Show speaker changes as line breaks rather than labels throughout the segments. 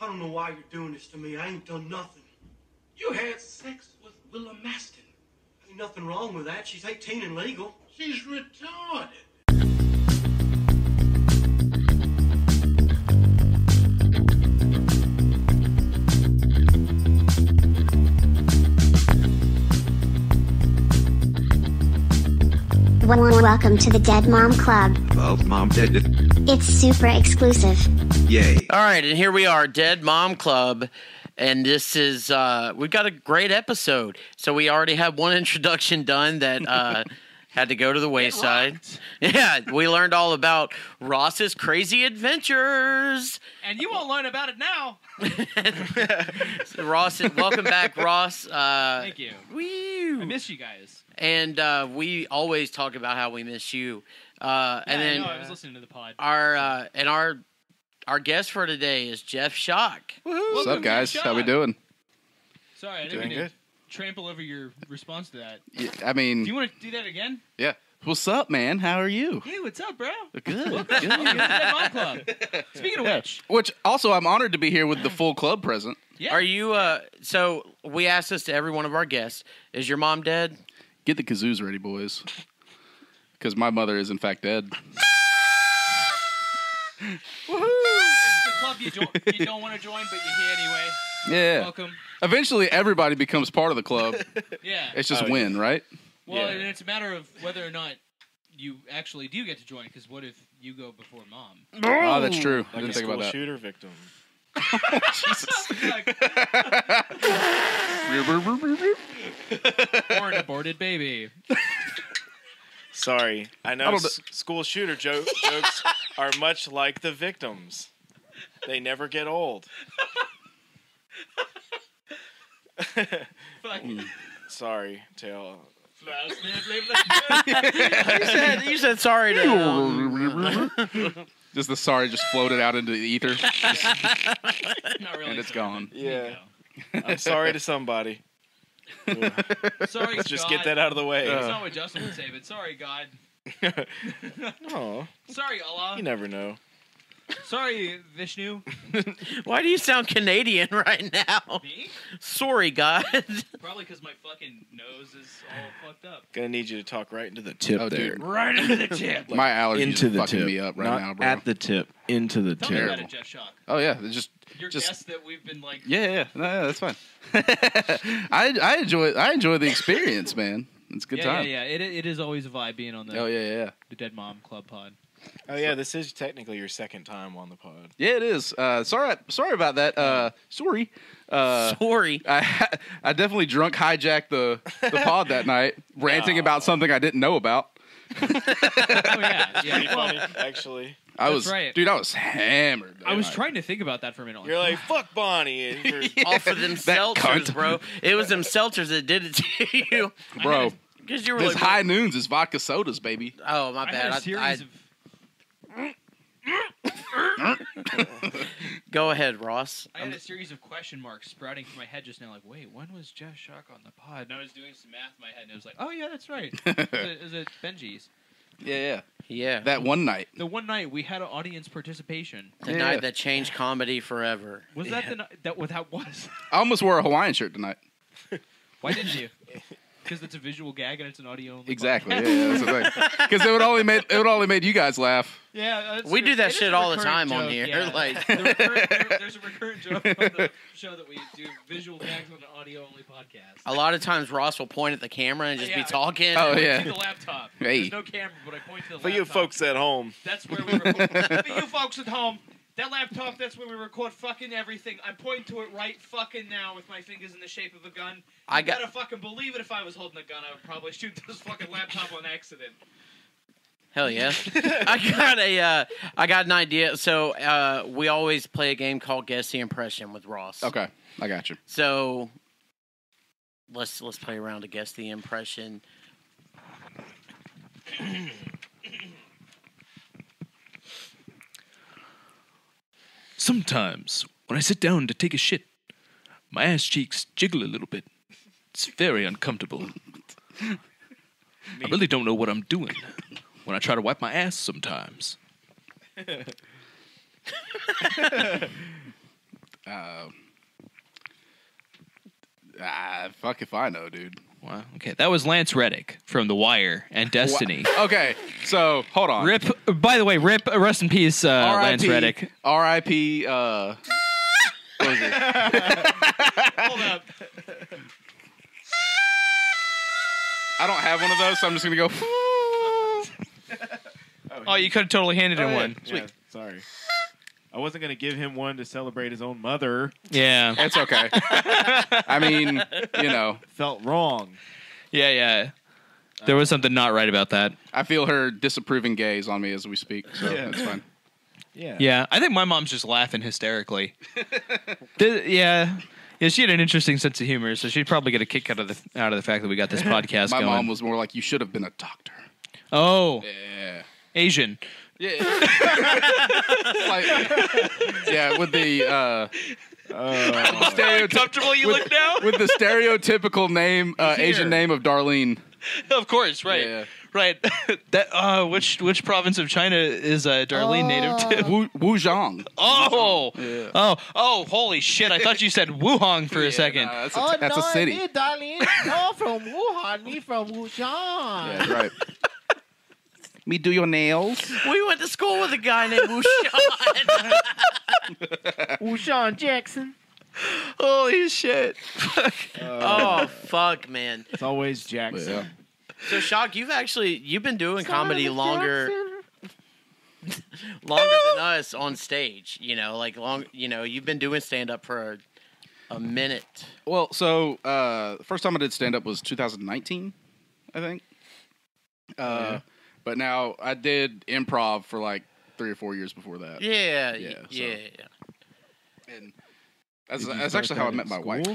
I don't know why you're doing this to me. I ain't done nothing. You had sex with Willa Maston. Ain't nothing wrong with that. She's 18 and legal. She's retarded.
Welcome to the Dead Mom Club.
Well, mom Dead.
It's super exclusive.
Yay.
All right, and here we are, Dead Mom Club. And this is uh we've got a great episode. So we already have one introduction done that uh had to go to the wayside. Yeah, we learned all about Ross's crazy adventures.
And you won't learn about it now.
So Ross, welcome back, Ross. Uh
Thank you.
woo.
I miss you guys.
and uh, we always talk about how we miss you. Uh, and
Yeah, I
then
know, I was listening to the pod.
our uh, and our our guest for today is Jeff Shock.
What's
Welcome
up, guys?
the
How we doing?
Sorry, I didn't
Doing
mean to trample over your response to that.
Yeah, I mean,
Do you want to do that again?
yeah. What's up, man? How are you?
Hey, what's up, bro?
Good.
Welcome to the Club. Speaking of
Yeah.
which,
Which also, I'm honored to be here with the full club present.
yeah.
Are you? Uh, so we asked this to every one of our guests: Is your mom dead?
Get the kazoos ready, boys, because my mother is in fact dead.
the club you, jo- you don't want to join, but you're here anyway?
Yeah.
Welcome.
Eventually, everybody becomes part of the club.
Yeah.
It's just
Oh,
win, right?
well,
yeah.
and it's a matter of whether or not you actually do get to join. Because what if you go before mom?
Oh, that's true. I
Like
didn't
a
think about
school
that.
shooter victim.
Like, or an aborted baby.
Sorry, I know
I don't
s- school shooter jo- jokes are much like the victims. They never get old.
Fuck.
Sorry, Tail.
You said you said sorry to. um,
Just the sorry just floated out into the ether,
Not really.
and it's
sorry,
gone.
but there you
Yeah. I'm sorry to somebody. Ugh,
go. Sorry,
Let's just
God.
get that out of the way.
That's not what Justin would say, but sorry, God.
oh,
Sorry, Allah.
you never know.
Sorry, Vishnu.
Why do you sound Canadian right now?
Me?
Sorry, God.
Probably because my fucking nose is all fucked up.
Gonna need you to talk right into the tip
Oh,
there.
dude.
Right into the tip.
My allergies
into
are
the
fucking
tip.
me up right
Not
now, bro.
At the tip, into the
Tell me about it, Jeff Shock.
oh yeah, just
Your
Just-
guess that we've been like.
Yeah, yeah, no, yeah, that's fine. I I enjoy I enjoy the experience, man. It's a good
yeah,
time.
yeah, yeah. It, it is always a vibe being on the,
Oh yeah, yeah, yeah.
the Dead Mom Club pod.
Oh yeah, this is technically your second time on the pod.
Yeah, it is. Uh, sorry, sorry about that. Uh, sorry. Uh,
Sorry.
I I definitely drunk hijacked the the pod that night, ranting
No.
about something I didn't know about.
Oh yeah, yeah.
Pretty
Well,
funny, actually.
I
That's
was,
right.
dude. I was hammered. that
I was
night.
trying to think about that for a minute.
You're like fuck Bonnie, and you're,
Off of them
That
seltzers,
cunt.
bro. It was them seltzers that did it to you.
bro.
Because you were
This
like,
high noons is vodka sodas, baby.
oh my
I
bad.
had a
I-
series
I-
of.
go ahead, Ross.
I had a series of question marks sprouting from my head just now. Like, wait, when was Jeff Shock on the pod? And I was doing some math in my head, and it was like, oh yeah, that's right. It was at- it was at Benji's.
Yeah, yeah.
Yeah.
That one night.
The one night we had an audience participation.
the
Yeah.
night that changed comedy forever.
Was that the night that what that was?
I almost wore a Hawaiian shirt tonight.
Why didn't you? Because it's a visual gag and it's an audio only.
Exactly. Yeah,
podcast.
yeah that's the thing. Because it would only made it would only made you guys laugh.
Yeah, that's
We
a-
do that
it is
shit all the
recurring
time on here,
yeah.
like-
The recurrent- there- there's a recurrent joke on the show that we do visual gags on an audio only podcast.
A lot of times Ross will point at the camera and just
Yeah.
be talking.
Oh, yeah.
to the laptop.
Hey.
There's no camera, but I point to the
for
laptop.
you folks at home.
That's where we record. for you folks at home, that laptop, that's where we record fucking everything. I'm pointing to it right fucking now with my fingers in the shape of a gun. You
I got-
gotta fucking believe it if I was holding a gun, I would probably shoot this fucking laptop on accident.
Hell yeah! I got a, uh, I got an idea. So uh, we always play a game called Guess the Impression with Ross.
Okay, I got you.
So let's let's play around to guess the impression.
Sometimes, when I sit down to take a shit, my ass cheeks jiggle a little bit. It's very uncomfortable. I really don't know what I'm doing when I try to wipe my ass sometimes.
Uh, ah, fuck if I know, dude.
Wow. Okay, that was Lance Reddick from The Wire and Destiny.
Okay, so hold on.
Rip. By the way, Rip. Rest in peace, uh, Lance
R.I.P.
Reddick.
R.I.P. Uh, what was it?
Hold up.
I don't have one of those, so I'm just gonna go.
Oh, you could have totally handed him
yeah.
one.
Yeah, sorry. I wasn't gonna give him one to celebrate his own mother.
Yeah.
It's okay. I mean, you know,
Felt wrong.
Yeah, yeah. There was something not right about that.
I feel her disapproving gaze on me as we speak, so
Yeah.
that's fine.
Yeah.
Yeah, I think my mom's just laughing hysterically. The- yeah. Yeah, she had an interesting sense of humor, so she'd probably get a kick out of the out of the fact that we got this podcast
My
going.
mom was more like, "You should have been a doctor."
oh,
Yeah.
Asian.
Yeah. Like- yeah, with the uh, stereotyp-
Comfortable you
with,
look now?
with the stereotypical name, uh, Asian name of Darlene.
of course, right,
Yeah.
right. that uh, which which province of China is uh, Darlene native to?
Wu, Wuzhong.
Oh,
Yeah.
oh, oh! Holy shit! I thought you said Wuhan for a second.
Nah, that's a, that's a city.
darling. No, from Wuhan. Me from Wuhan.
Yeah, that's right. Me do your nails.
We went to school with a guy named Wushan.
Wuhan Jackson.
Holy shit!
oh fuck, man.
It's always Jackson.
Yeah.
So Shock, you've actually you've been doing comedy
Son of
longer longer than us on stage. You know, like long. You know, you've been doing stand up for a, a minute.
Well, so uh, the first time I did stand up was 2019, I think. Uh, But now I did improv for like three or four years before that.
Yeah,
Yeah,
yeah,
so-
yeah.
And that's, that's
start
actually how I met
in
my wife.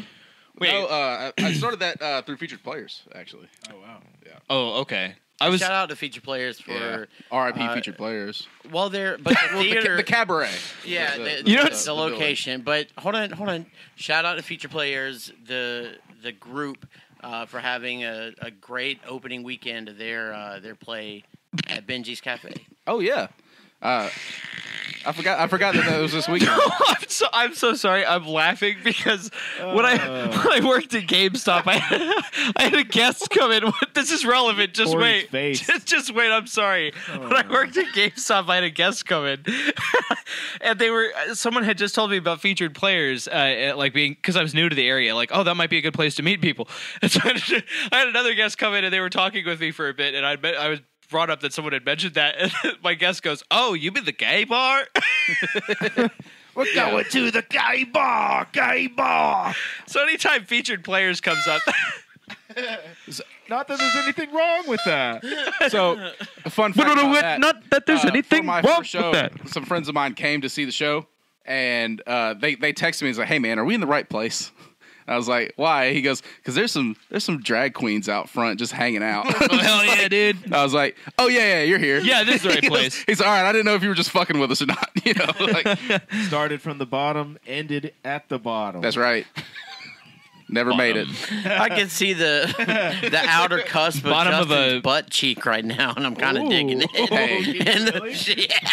Wait.
No, uh, I, I started that uh, through featured players, actually.
Oh wow. Yeah.
Oh, okay. I was
Shout out to featured players for
Yeah. R.I.P.
uh,
featured players.
well, they're but the
Well, the, ca-
theater.
the cabaret.
yeah,
The-
the,
the-
You know
the,
what's-
the location. But hold on, hold on. Shout out to featured players, the the group, uh, for having a, a great opening weekend of their uh, their play at Benji's Cafe.
Oh yeah. Uh, I forgot. I forgot that that was this weekend.
I'm so I'm so sorry. I'm laughing because when I when I worked at GameStop, I I had a guest come in. This is relevant. Just wait. Just just wait. I'm sorry. When I worked at GameStop, I had a guest come in, and they were someone had just told me about featured players, uh, like being because I was new to the area. Like, oh, that might be a good place to meet people. And so I had, I had another guest come in, and they were talking with me for a bit, and I I was. Brought up that someone had mentioned that, and my guest goes, "Oh, you mean the gay bar?"
We're going
to the gay bar, gay bar. So anytime featured players comes up,
Not that there's anything wrong with that.
So, a fun fact about that,
not that there's
uh,
anything
my
wrong
show,
with that.
Some friends of mine came to see the show, and uh, they they texted me. He's like, "Hey man, are we in the right place?" I was like, "Why?" He goes, "Cause there's some there's some drag queens out front just hanging out."
Oh, hell yeah, dude.
I was like, "Oh yeah, yeah, you're here."
Yeah, this is the right
He goes-
place.
He's all right. I didn't know if you were just fucking with us or not. You know, like
Started from the bottom, ended at the bottom.
that's right. Never made it.
I can see the the outer cusp of
Bottom of
Justin's
a-
butt cheek right now, and I'm kind of digging it.
Hey.
And the- yeah.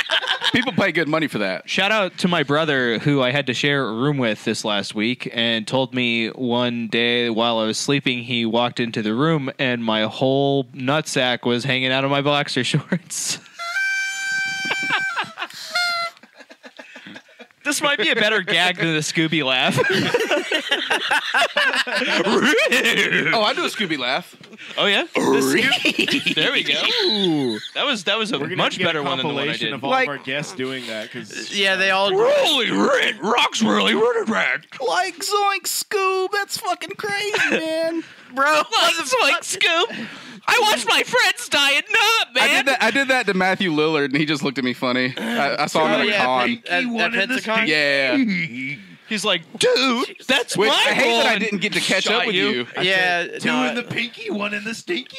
People pay good money for that.
Shout out to my brother who I had to share a room with this last week and told me one day while I was sleeping he walked into the room and my whole nutsack was hanging out of my boxer shorts. This might be a better gag than the Scooby laugh.
Oh, I do a Scooby laugh.
oh yeah, The Scoo- there we go. That was that was a much better
a
one than the one I did.
of all
Like-
of our guests doing that because
yeah, they all.
Really red rocks, really red red.
Like Zoink Scoob. That's fucking crazy, man.
Bro,
What's like Scoop? I watched my friends die at Knob, man.
I did that. I did that to Matthew Lillard, and he just looked at me funny. I, I saw him
Oh,
at a
yeah,
con.
at, at, at Pensacon?
Yeah,
He's like, dude, that's
which
my
I hate that I didn't get to catch
Shot
up with
you.
you.
Yeah, no, in
the pinky, one in the stinky.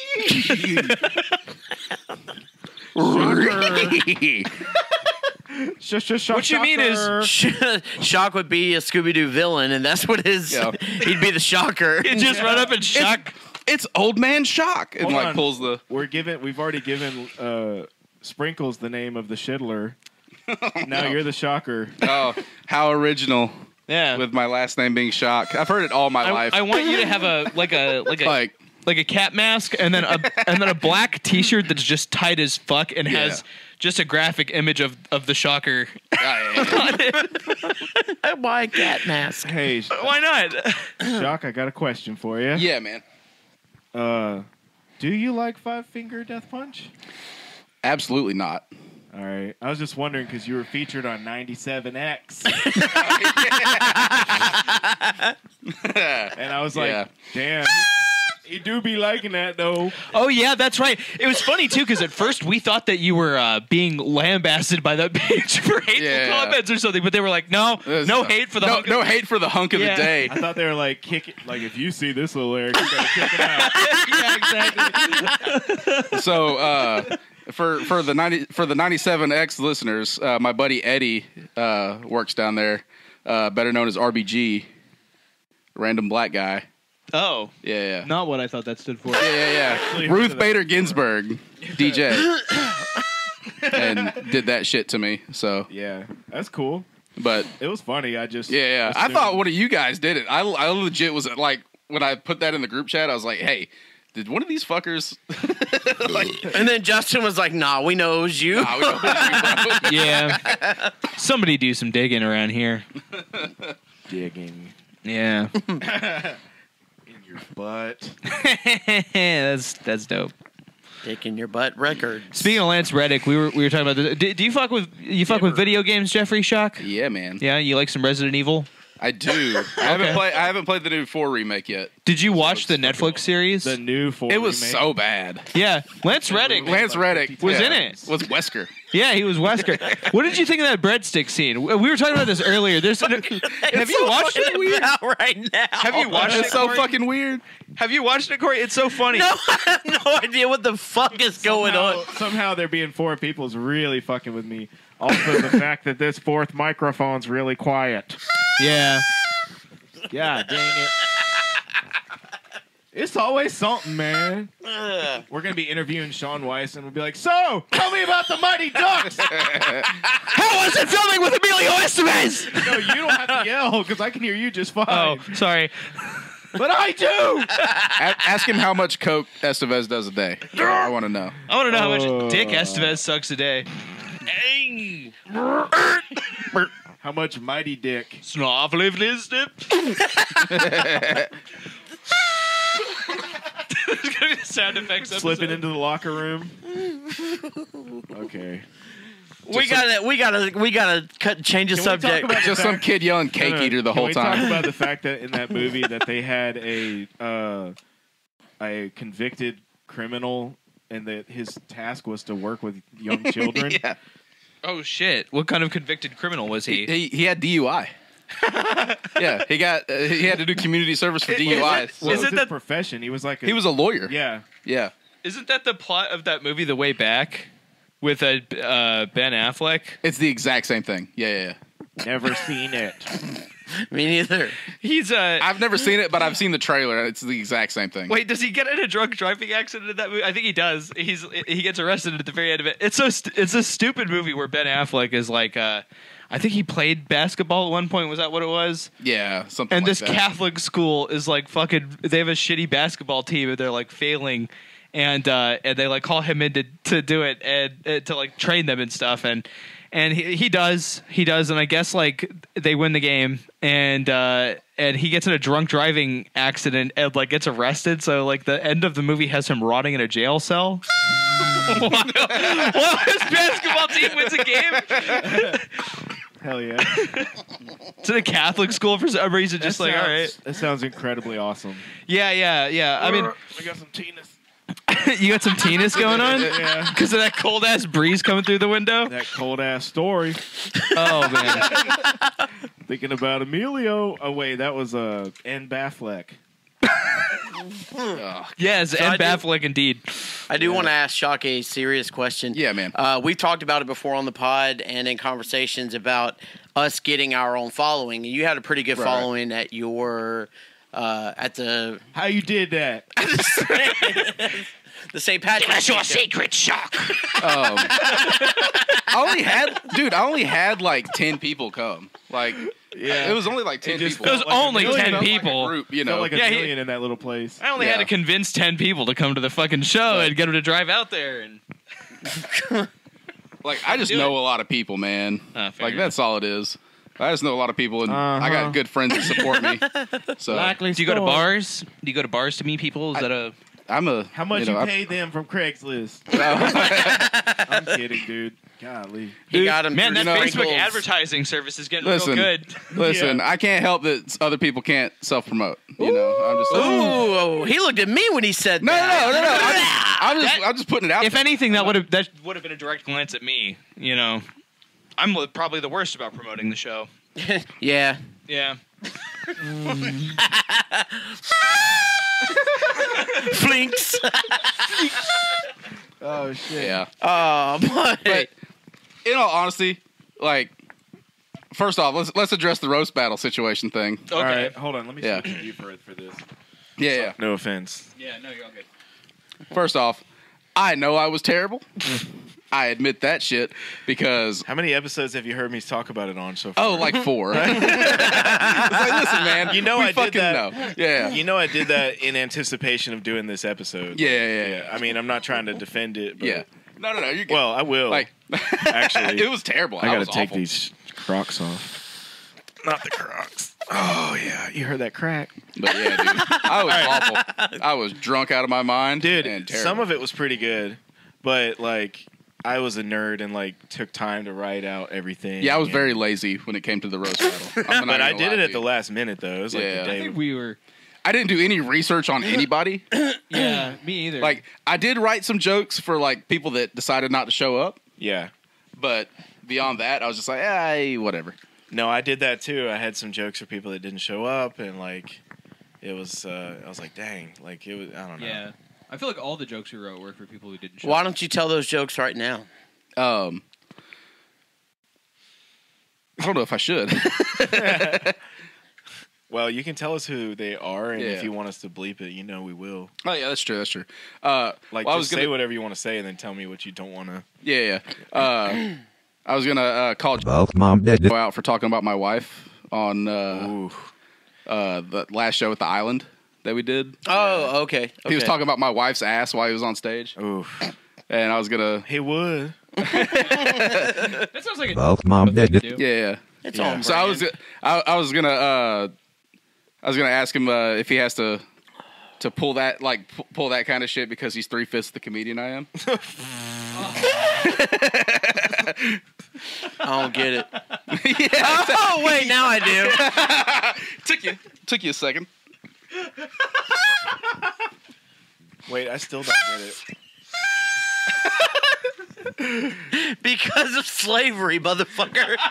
What you mean is
Shock would be a Scooby Doo villain, and that's what his.
Yeah.
He'd be the shocker.
you just run up and shock.
it's old man shock, and
Hold
like
on.
pulls the.
We're given. We've already given uh, Sprinkles the name of the shittler. now you're the shocker.
Oh, how original!
Yeah.
with my last name being Shock. I've heard it all my
I,
life.
I want you to have a like a like a
like
like a cat mask and then a and then a black T-shirt that's just tight as fuck and
Yeah.
has just a graphic image of of the shocker.
Why cat mask?
Hey, Sh-
Why not?
Shock, I got a question for you.
yeah, man.
Uh, do you like Five Finger Death Punch?
Absolutely not.
All right. I was just wondering because you were featured on 97X. and I was like,
Yeah.
damn, he do be liking that though.
Oh yeah, that's right. It was funny too because at first we thought that you were uh, being lambasted by that page for hateful
Yeah.
comments or something, but they were like, no,
This-
no hate for the
no,
hunk of-
hate for the hunk of
Yeah.
the day.
I thought they were like, kick it. Like, if you see this little Eric, you gotta kick it out.
yeah, exactly.
so uh, for for the ninety for the ninety seven X listeners, uh, my buddy Eddie uh, works down there, uh, better known as RBG, random black guy.
Oh,
Yeah, yeah,
not what I thought that stood for.
yeah, yeah. Yeah. Ruth Bader Ginsburg, DJ, and did that shit to me. So,
Yeah, that's cool.
but
It was funny. I just
yeah, yeah. I
assumed-
thought one of you guys did it. I I legit was like when I put that in the group chat, I was like, hey. Did one of these fuckers? like,
And then Justin was like, "Nah, we know it was you."
nah, we don't want you, bro.
Yeah, somebody do some digging around here.
digging
Yeah,
in your butt.
that's that's dope.
Taking your butt record.
Speaking of Lance Reddick, we were we were talking about this. Do, do you fuck with you fuck with video games, Jeffrey Shock?
yeah, man.
Yeah, you like some Resident Evil?
I do. I haven't played. I haven't played the new four remake yet.
Did you watch the Netflix series?
The new four.
It was
remake.
so bad.
yeah, Lance Reddick.
Lance Reddick
Was
yeah,
in it.
Was Wesker?
Yeah, he was Wesker. what did you think of that breadstick scene? We were talking about this earlier. There's an, have you watched it?
About right now.
Have you watched
It's
it?
so
Corey?
fucking weird.
Have you watched it, Corey? It's so funny.
No, I have no idea what the fuck is going on.
Somehow there being four people is really fucking with me. Also, the fact that this fourth microphone's really quiet.
Yeah.
Yeah, dang it. It's always something, man. We're gonna be interviewing Shaun Weiss, and we'll be like, "So, tell me about the Mighty Ducks."
How was it filming with Emilio Estevez?
no, you don't have to yell because I can hear you just fine.
Oh, sorry.
but I do.
A- ask him how much coke Estevez does a day. I want to know.
I want to know how much uh. Dick Estevez sucks a day.
How much Mighty Dick?
Snarflivnistip. There's gonna be sound effects.
Slipping
episode.
into the locker room. Okay.
We gotta, we gotta, we gotta cut, change the
Can we talk
subject.
about-
Just some kid yelling cake
No, no,
eater the
can
whole
we Talk
time.
about the fact that in that movie that they had a uh, a convicted criminal, and that his task was to work with young children.
yeah,
Oh shit! What kind of convicted criminal was
he,
he?
he he had DUI. yeah, he got uh, he had to do community service for
Is
DUI.
it-
What
Is
was
it
his
that-
profession? He was like a,
He was a lawyer.
yeah.
yeah.
Isn't that the plot of that movie, The Way Back, with uh, uh, Ben Affleck?
It's the exact same thing. Yeah, yeah, yeah.
Never seen it.
Me neither.
He's uh.
I've never seen it, but I've seen the trailer. It's the exact same thing.
Wait, does he get in a drunk driving accident in that movie? I think he does. He's he gets arrested at the very end of it. It's so st- it's a stupid movie where Ben Affleck is like uh I think he played basketball at one point. Was that what it was?
Yeah, something
And
like
this
that.
Catholic school is like fucking. They have a shitty basketball team and they're like failing, and uh, and they like call him in to, to do it and uh, to like train them and stuff and. And he, he does, he does, and I guess like they win the game, and uh, and he gets in a drunk driving accident and like gets arrested. So like the end of the movie has him rotting in a jail cell. while, while his basketball team wins a game
Hell yeah.
to the Catholic school for some reason, just
That
like all
sounds-
right,
That sounds incredibly awesome.
yeah, yeah, yeah. I mean,
we got some Tinas.
you got some tennis going on
Yeah.
because of that cold ass breeze coming through the window.
That cold ass story.
Oh man,
Thinking about Emilio. Oh wait, that was uh N Baffleck.
yes,
I
and
do-
Baffleck indeed.
I do want to ask Shock a serious question.
Yeah, man.
Uh, we've talked about it before on the pod and in conversations about us getting our own following. You had a pretty good
Right.
following at your uh, at the
How you did that?
The St. Patrick's
Give us your
Day
secret shock.
Um, I only had, dude. I only had like ten people come. Like,
Yeah.
it was only like ten
just
people.
It was
Like a
only
million.
ten
Felt like a
people.
group, you
Felt
know.
like a
Yeah, he-
million in that little place.
I only had
Yeah.
to convince ten people to come to the fucking show and get them to drive out there. And
like, I just know
it.
a lot of people, man.
Ah, fair
like
enough.
that's all it is. I just know a lot of people, and I
Uh-huh.
got good friends that support me. So
Likely
do you go to
story.
bars? Do you go to bars to meet people? Is that a
I'm a.
How much
you,
you,
know, I-
paid them from Craigslist? I'm kidding, dude. Golly.
He got him.
man? That
know,
Facebook
sprinkles.
advertising service is getting
Listen.
real good.
Listen, I can't help that other people can't self promote. You know, I'm just.
Ooh, he looked at me when he said
No, no,
that.
no, no, no. I'm just, I'm just, I'm just putting it out.
If
there.
anything, that would have that would have been a direct glance at me. You know, I'm probably the worst about promoting the show.
Yeah.
Yeah.
Flinks.
Oh shit.
yeah.
oh, boy.
But in all honesty, like, first off, let's let's address the roast battle situation thing.
Okay.
All right, hold on. Let me
Yeah.
switch to you for for this.
Yeah, yeah.
No offense.
Yeah. No, you're all good.
First off, I know I was terrible. I admit that shit because
How many episodes have you heard me talk about it on so far?
oh, like four. it's like, listen, man.
You know
we
I did
fucking
that.
know. Yeah.
You know, I did that in anticipation of doing this episode.
Yeah, yeah, yeah.
I mean, I'm not trying to defend it. But,
yeah. No, no, no. You're.
Well, I will.
like,
actually,
it was terrible.
I got
was
to take
awful.
these Crocs off. Not the Crocs. Oh yeah, you heard that crack,
But yeah, dude, I was awful. I was drunk out of my mind,
dude.
And terrible.
some of it was pretty good, but like I was a nerd and like took time to write out everything.
yeah, I was
and-
very lazy when it came to the roast battle. I'm not
But I
gonna
did
lie
it
to
at the last minute though. It was like
Yeah.
the
I
I
day.
think we were.
I didn't do any research on anybody.
Yeah, me either.
like, I did write some jokes for like people that decided not to show up,
yeah.
but beyond that, I was just like, hey, whatever.
No, I did that too. I had some jokes for people that didn't show up, and like it was. uh I was like, dang, like it was. I don't know.
yeah. I feel like all the jokes we wrote were for people who didn't show.
Why don't you tell those jokes right now?
Um, I don't know if I should.
Well, you can tell us who they are, and
Yeah.
if you want us to bleep it, you know we will.
oh yeah, that's true. That's true. Uh,
Like,
well, I
just
was gonna,
say whatever you want to say, and then tell me what you don't want to.
yeah, yeah. Uh, I was gonna uh, call
Both mom did
Joe out for talking about my wife on uh,
Ooh,
uh, the last show at the island that we did.
Oh, okay.
He was talking about my wife's ass while he was on stage,
ooh.
and I was gonna,
He would.
That sounds like a
Both mom did
do.
yeah, yeah.
It's
Yeah.
on
So I was. I, I was gonna, uh, I was gonna ask him uh, if he has to to pull that like pull that kind of shit because he's three fifths the comedian I am.
I don't get it.
yeah,
Oh wait, now I do.
took you took you a second.
Wait, I still don't get it.
because of slavery, motherfucker.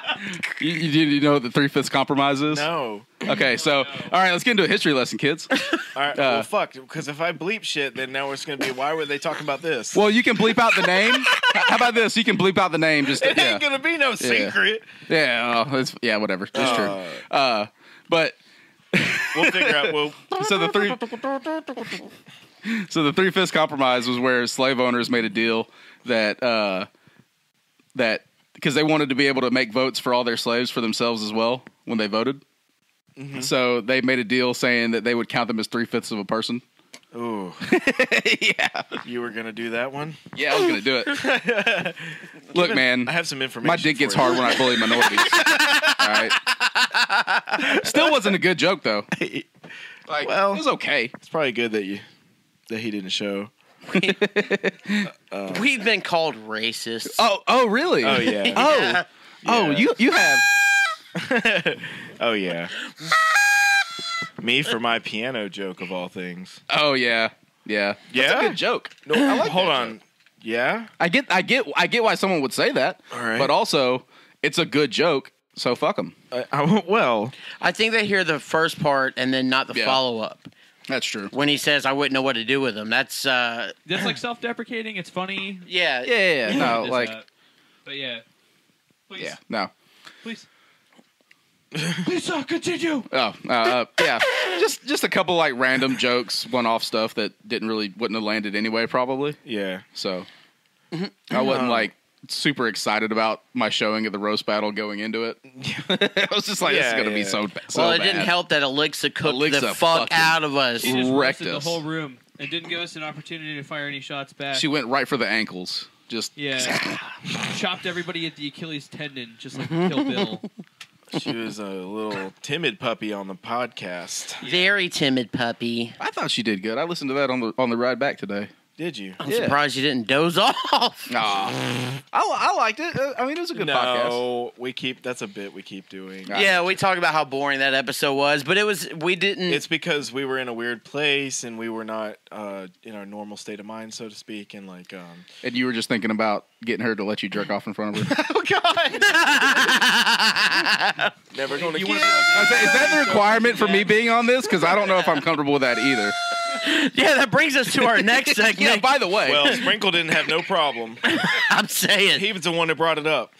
You, you, you know what the three fifths compromise is?
No.
Okay, so all right, let's get into a history lesson, kids.
All right.
Uh,
well, fuck. Because if I bleep shit, then now it's gonna be why were they talking about this?
Well, you can bleep out the name. How about this? You can bleep out the name. Just
it
yeah,
ain't gonna be no secret.
yeah, oh, it's, yeah, whatever. That's
Uh,
true. Uh, but
We'll figure out. Well,
so the three so the three fifths compromise was where slave owners made a deal that uh, that because they wanted to be able to make votes for all their slaves for themselves as well when they voted. So they made a deal saying that they would count them as three fifths of a person.
Ooh,
yeah,
you were gonna do that one.
yeah, I was gonna do it. Look, man,
I have some information.
my dick gets
you.
hard when I bully minorities. all right, still wasn't a good joke though. Like,
Well-
it was okay.
It's probably good that you that he didn't show.
Uh, um, we've been called racist.
Oh, oh, really?
Oh yeah.
Oh, oh,
Yeah.
you you have.
oh yeah. Me for my piano joke of all things.
Oh yeah, yeah. That's
Yeah?
a good joke.
No,
I like
hold
that
on.
joke.
Yeah.
I get, I get, I get why someone would say that.
All right.
But also, it's a good joke, so fuck them.
Uh, I, well,
I think they hear the first part and then not the
Yeah.
follow up.
That's true.
When he says, "I wouldn't know what to do with them," that's uh,
That's like self-deprecating. It's funny.
yeah,
Yeah, yeah, yeah. no, like,
that. But yeah. Please.
yeah, no.
Please.
Please, uh, continue.
Oh, uh, uh, yeah. Just just a couple like random jokes, one off stuff that didn't really wouldn't have landed anyway, probably.
Yeah.
So I wasn't like super excited about my showing of the roast battle going into it. I was just like, this is
Yeah,
gonna be
yeah.
so, ba- so
well, it
bad.
didn't help that Alexa cooked
Alexa
the fuck
fucking-
out of us.
She just
Wrecked
roasted the
us.
whole room and didn't give us an opportunity to fire any shots back.
She went right for the ankles. Just
yeah, chopped everybody at the Achilles tendon, just like Kill Bill.
She was a little timid puppy on the podcast.
Very timid puppy.
I thought she did good. I listened to that on the on the ride back today.
Did you?
I'm
Yeah.
surprised you didn't doze off.
Aw. I, I liked it. Uh, I mean, it was a good
no,
podcast.
we keep. That's a bit we keep doing.
Yeah, we talked about how boring that episode was, but it was we didn't.
It's because we were in a weird place and we were not uh, in our normal state of mind, so to speak, and like, um,
And you were just thinking about getting her to let you jerk off in front of her.
oh god, never going to
You
get.
wanna be like-
I say, is that the requirement for me being on this? Because I don't know if I'm comfortable with that either.
yeah, that brings us to our next segment.
Yeah. By the way,
Well, Sprinkle didn't have no problem.
I'm saying,
He was the one that brought it up.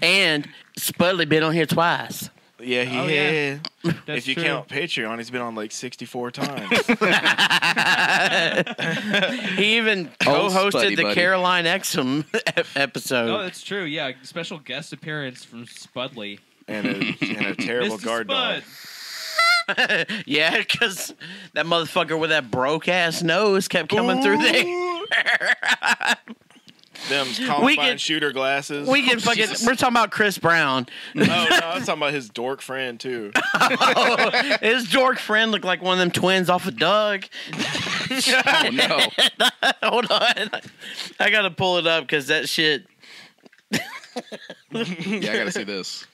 and Spudley been on here twice.
Yeah, he
Oh, yeah.
if you
true.
count Patreon, he's been on like 64 times.
He even co-hosted
Spuddy
the
buddy.
Caroline Exum episode.
Oh,
episode.
that's true. Yeah, special guest appearance from Spudley.
and, a, and a terrible
Mr.
guard dog.
Spud.
yeah, because that motherfucker with that broke ass nose kept coming through there.
Them Columbine
can-
shooter glasses.
We can
Oh,
fucking.
Jesus.
We're talking about Chris Brown.
Oh, no, I was talking about his dork friend, too.
Oh, his dork friend looked like one of them twins off of Doug.
oh no,
Hold on, I gotta pull it up because that shit.
yeah, I got to see this.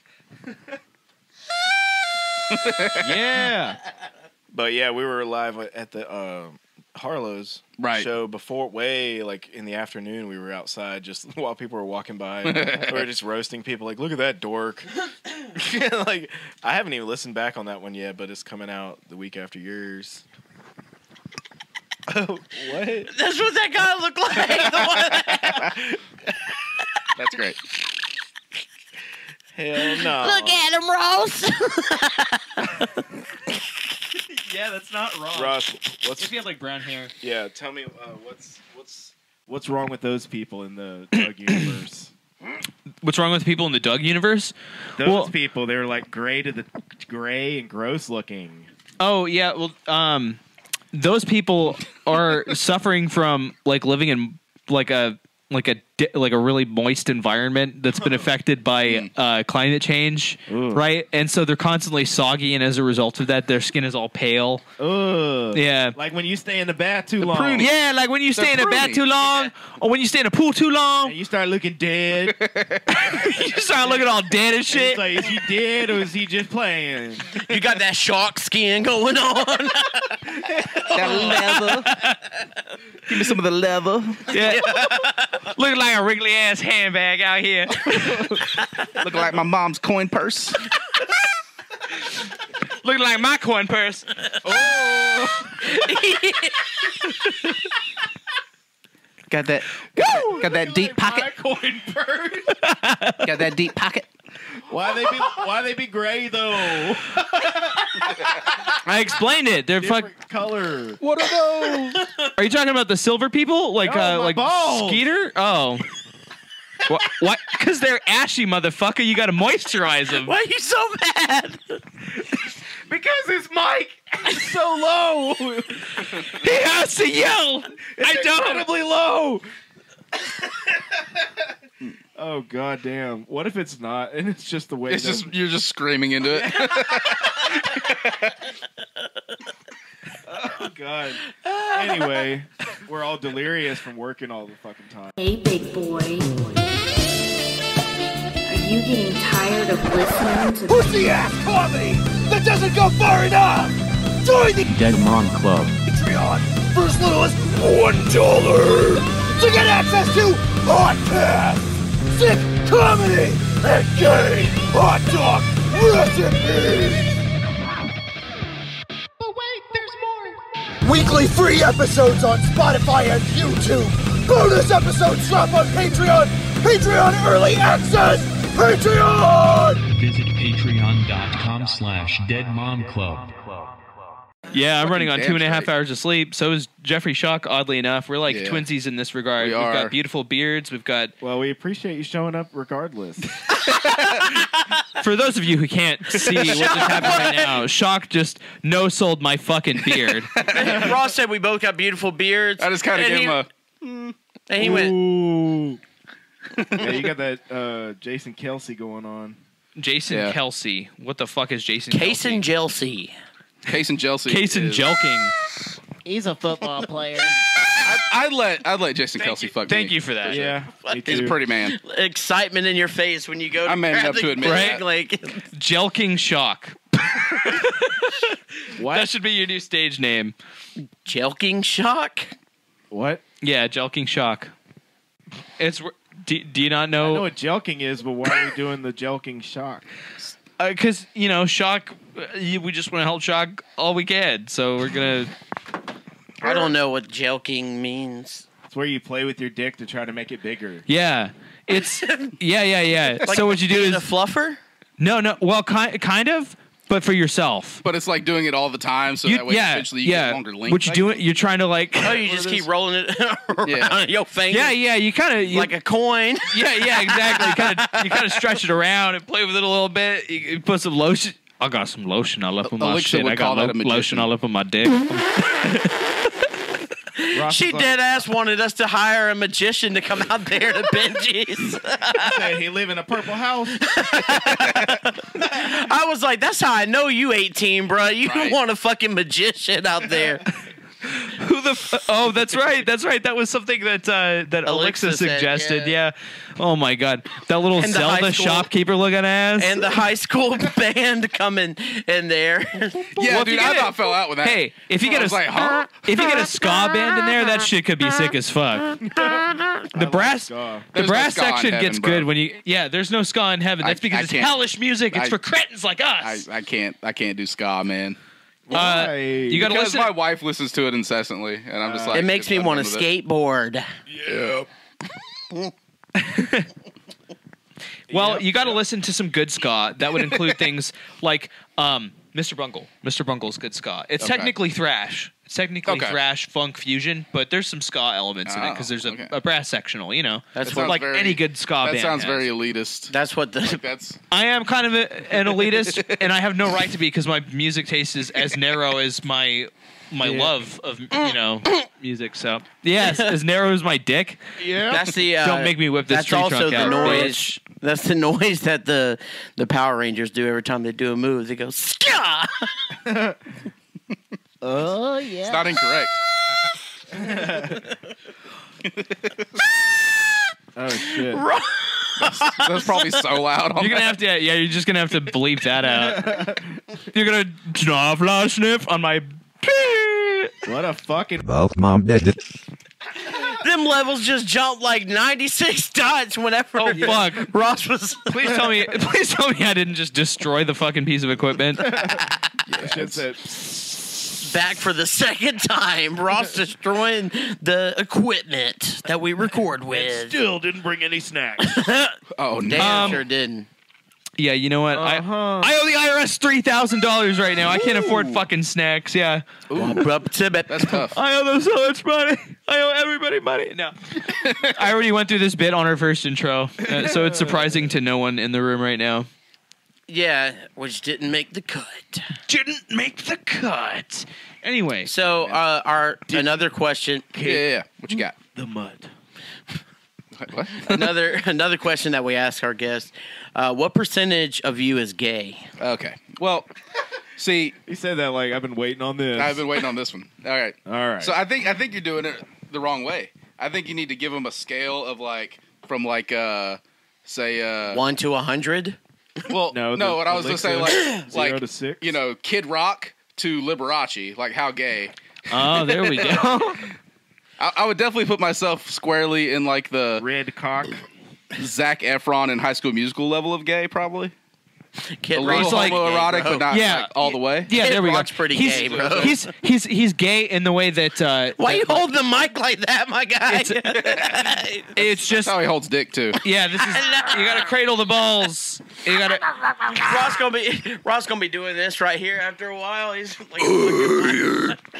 Yeah.
But yeah, we were live at the uh, Harlow's
Right.
show before, way like in the afternoon. We were outside just while people were walking by. we were just roasting people, like, look at that dork. like, I haven't even listened back on that one yet, but it's coming out the week after yours. Oh, what?
That's what that guy looked like. The one-
That's great.
Hell no.
Look at him, Ross.
Yeah, that's not wrong.
Ross, what's
If you had like brown hair.
yeah? Tell me uh, what's what's
What's wrong with those people in the Doug universe?
What's wrong with people in the Doug universe?
Those
Well-
people, they're like gray to the gray and gross looking.
Oh yeah, well, um, those people are suffering from like living in like a like a di- like a really moist environment that's been affected by uh, climate change,
Ooh.
right? And so they're constantly soggy, and as a result of that, their skin is all pale.
Ugh.
Yeah.
Like when you stay in the bath too long.
pruny.
Yeah, like when you stay in a
bath
too long, or when you stay in a pool too long,
And you start looking dead.
you start looking all dead and
It's
shit.
like, is he dead or is he just playing?
You got that shark skin going on.
That leather. Give me some of the leather.
Yeah. looking like a wriggly ass handbag out here.
Looking like my mom's coin purse.
looking like my coin purse. Oh.
Got that. Got, got that deep pocket.
coin purse.
Got that deep pocket.
Why they be why they be gray though?
I explained it. They're fuck.
Different color.
What are those?
Are you talking about the silver people, like
No,
uh,
my
like
balls.
Skeeter? Oh, what? What? Because they're ashy, motherfucker. You got to moisturize them.
Why are you so mad?
Because his mic is so low.
He has to yell. I don't.
incredibly low. Oh god damn. What if it's not and it's just the way
It's
that-
just you're just screaming into it.
Oh god. Anyway, we're all delirious from working all the fucking time.
Hey, big boy. Are you getting tired of listening to
Pussy ass comedy that doesn't go far enough. Join the
Dead Mom Club.
Patreon for as little as one dollar to get access to podcasts, sick comedy, and gay hot dog recipes.
But wait, there's more.
Weekly free episodes on Spotify and YouTube. Bonus episodes drop on Patreon. Patreon early access.
Patreon!
Visit patreon.com slash deadmomclub.
Yeah, I'm running on two and a half
straight.
hours of sleep. So is Jeffrey Shock. Oddly enough, we're like
Yeah.
twinsies in this regard.
We
have
are.
got beautiful beards. We've got.
Well, we appreciate you showing up regardless.
For those of you who can't see what just happened right now, Shock just no sold my fucking beard.
Ross said we both got beautiful beards.
I just kind of gave
he,
him a.
and he went.
Yeah, you got that uh, Jason Kelce going on.
Jason
Yeah.
Kelce. What the fuck is Jason
Case
Kelsey?
and Chelsea.
Case and Chelsea.
Case and
is-
jelking.
He's a football player.
I'd let I'd let Jason Kelce fuck
Thank
me.
you for that.
Yeah, me
He's a
too.
pretty man.
Excitement in your face when you go to
I'm man
grab
enough
the
to admit
thing,
that.
Like,
Jelking Shock. What? That should be your new stage name.
jelking shock.
What?
Yeah, Jelking Shock. It's. Do, do you not
I know
know?
what jelking is, but why are we doing the jelking shock?
Because you know, Shock. uh, We just want to help Shock all we can. So we're gonna.
I don't know what jelking means.
It's where you play with your dick to try to make it bigger.
Yeah. It's. Yeah, yeah, yeah.
Like
so what you do is
a fluffer.
no, no. Well, kind kind of, but for yourself.
But it's like doing it all the time, so
You-
that way
yeah,
eventually you
yeah.
get longer length.
What you doing? You're trying to like.
Oh, you just keep rolling it around
Yeah.
your finger.
Yeah, yeah. You kind of
like a coin.
Yeah, yeah, exactly. kind of you kind of stretch it around and play with it a little bit. You, you put some lotion. I got some lotion all up on my
Elixir
shit. I got
call that a
lo- lotion
magician.
all up on my dick.
Ross
She
like-
dead ass wanted us to hire a magician to come out there to Benji's.
said he live in a purple house.
I was like, that's how I know you 18, bro. You
Right.
want a fucking magician out there.
Who the? F- oh, that's right. That's right. That was something that uh, that Alexa,
Alexa said,
suggested.
yeah.
Yeah. Oh my god, that little
And the high
Zelda
school-
shopkeeper looking ass.
and the high school band coming in there.
yeah,
Well, if
dude,
you
I
get it-
about fell out with that.
Hey, if you
I
get a
was like, huh?
if you get a ska band in there, that shit could be sick as fuck. The brass
ska.
the
There's no
brass
ska in
section
heaven,
gets
bro.
good when you yeah. There's no ska in heaven.
I-
That's because
I
it's
can't-
hellish music. It's
I-
for cretins like
I,
us.
I can't I can't do ska, man.
Uh, you gotta
because
listen.
my wife listens to it incessantly, and I'm just like,
it makes me want to
done with it.
skateboard.
Yeah.
Well, you got to listen to some good ska. That would include things like um, Mr. Bungle. Mr. Bungle's good ska. It's
Okay.
technically thrash. It's technically
Okay.
thrash funk fusion, but there's some ska elements in it
Oh,
because there's a,
okay.
a brass sectional. You know,
That's
That
what
sounds
like
very-
any good ska
That
band.
sounds
has.
very elitist.
that's what the
Like that's
I am kind of a, an elitist, and I have no right to be because my music taste is as narrow as my my love of you know music. So yes, as narrow as my dick.
Yeah.
that's the uh,
Don't make me whip this
That's
tree
also
trunk
the
out,
noise.
bitch.
That's the noise that the the Power Rangers do every time they do a move. They go ska.
Oh yeah.
it's not incorrect.
Oh shit.
That's probably so loud. On
You're gonna
that.
have to, yeah. You're just gonna have to bleep that out. You're gonna snarf sniff on my.
What a fucking.
Both mom did it.
Them levels just jumped like 96 dots whenever
Oh fuck!
Ross was.
Please tell me, please tell me I didn't just destroy the fucking piece of equipment.
Shit said,
back for the second time. Ross destroying the equipment that we record with.
Still didn't bring any snacks.
Oh no.
Damn,
Um,
sure didn't.
Yeah, you know what?
Uh-huh.
I I owe the IRS three thousand dollars right now. I can't afford fucking snacks. Yeah,
That's tough.
I owe them so much money. I owe everybody money. No, I already went through this bit on our first intro, uh, so it's surprising to no one in the room right now.
Yeah, which didn't make the cut.
Didn't make the cut. Anyway,
So, uh, our another question,
Yeah, yeah, yeah. What you got?
the mud.
What?
another another question that we ask our guests: uh, What percentage of you is gay?
Okay. Well, see,
He said that like I've been waiting on this.
I've been waiting on this one. All right.
All right.
So I think I think you're doing it the wrong way. I think you need to give them a scale of like from like uh say uh
One to a hundred?
well
No,
no
the
what I was gonna say like
Zero
like
to six?
you know Kid Rock to Liberace like how gay.
oh, there we go.
I, I would definitely put myself squarely in like the
red cock.
Zac Efron in High School Musical level of gay probably.
Kid
a little
like-
homoerotic, but not
Yeah.
like all the way.
Yeah,
Kid
there we
Rock's
go.
pretty
he's,
gay, bro.
He's he's he's gay in the way that. Uh,
Why
that,
you
like,
hold the mic like that, my guy?
It's just
That's how he holds dick too.
yeah. This is you gotta cradle the balls. You gotta.
Ross gonna be Ross gonna be doing this right here after a while. He's like,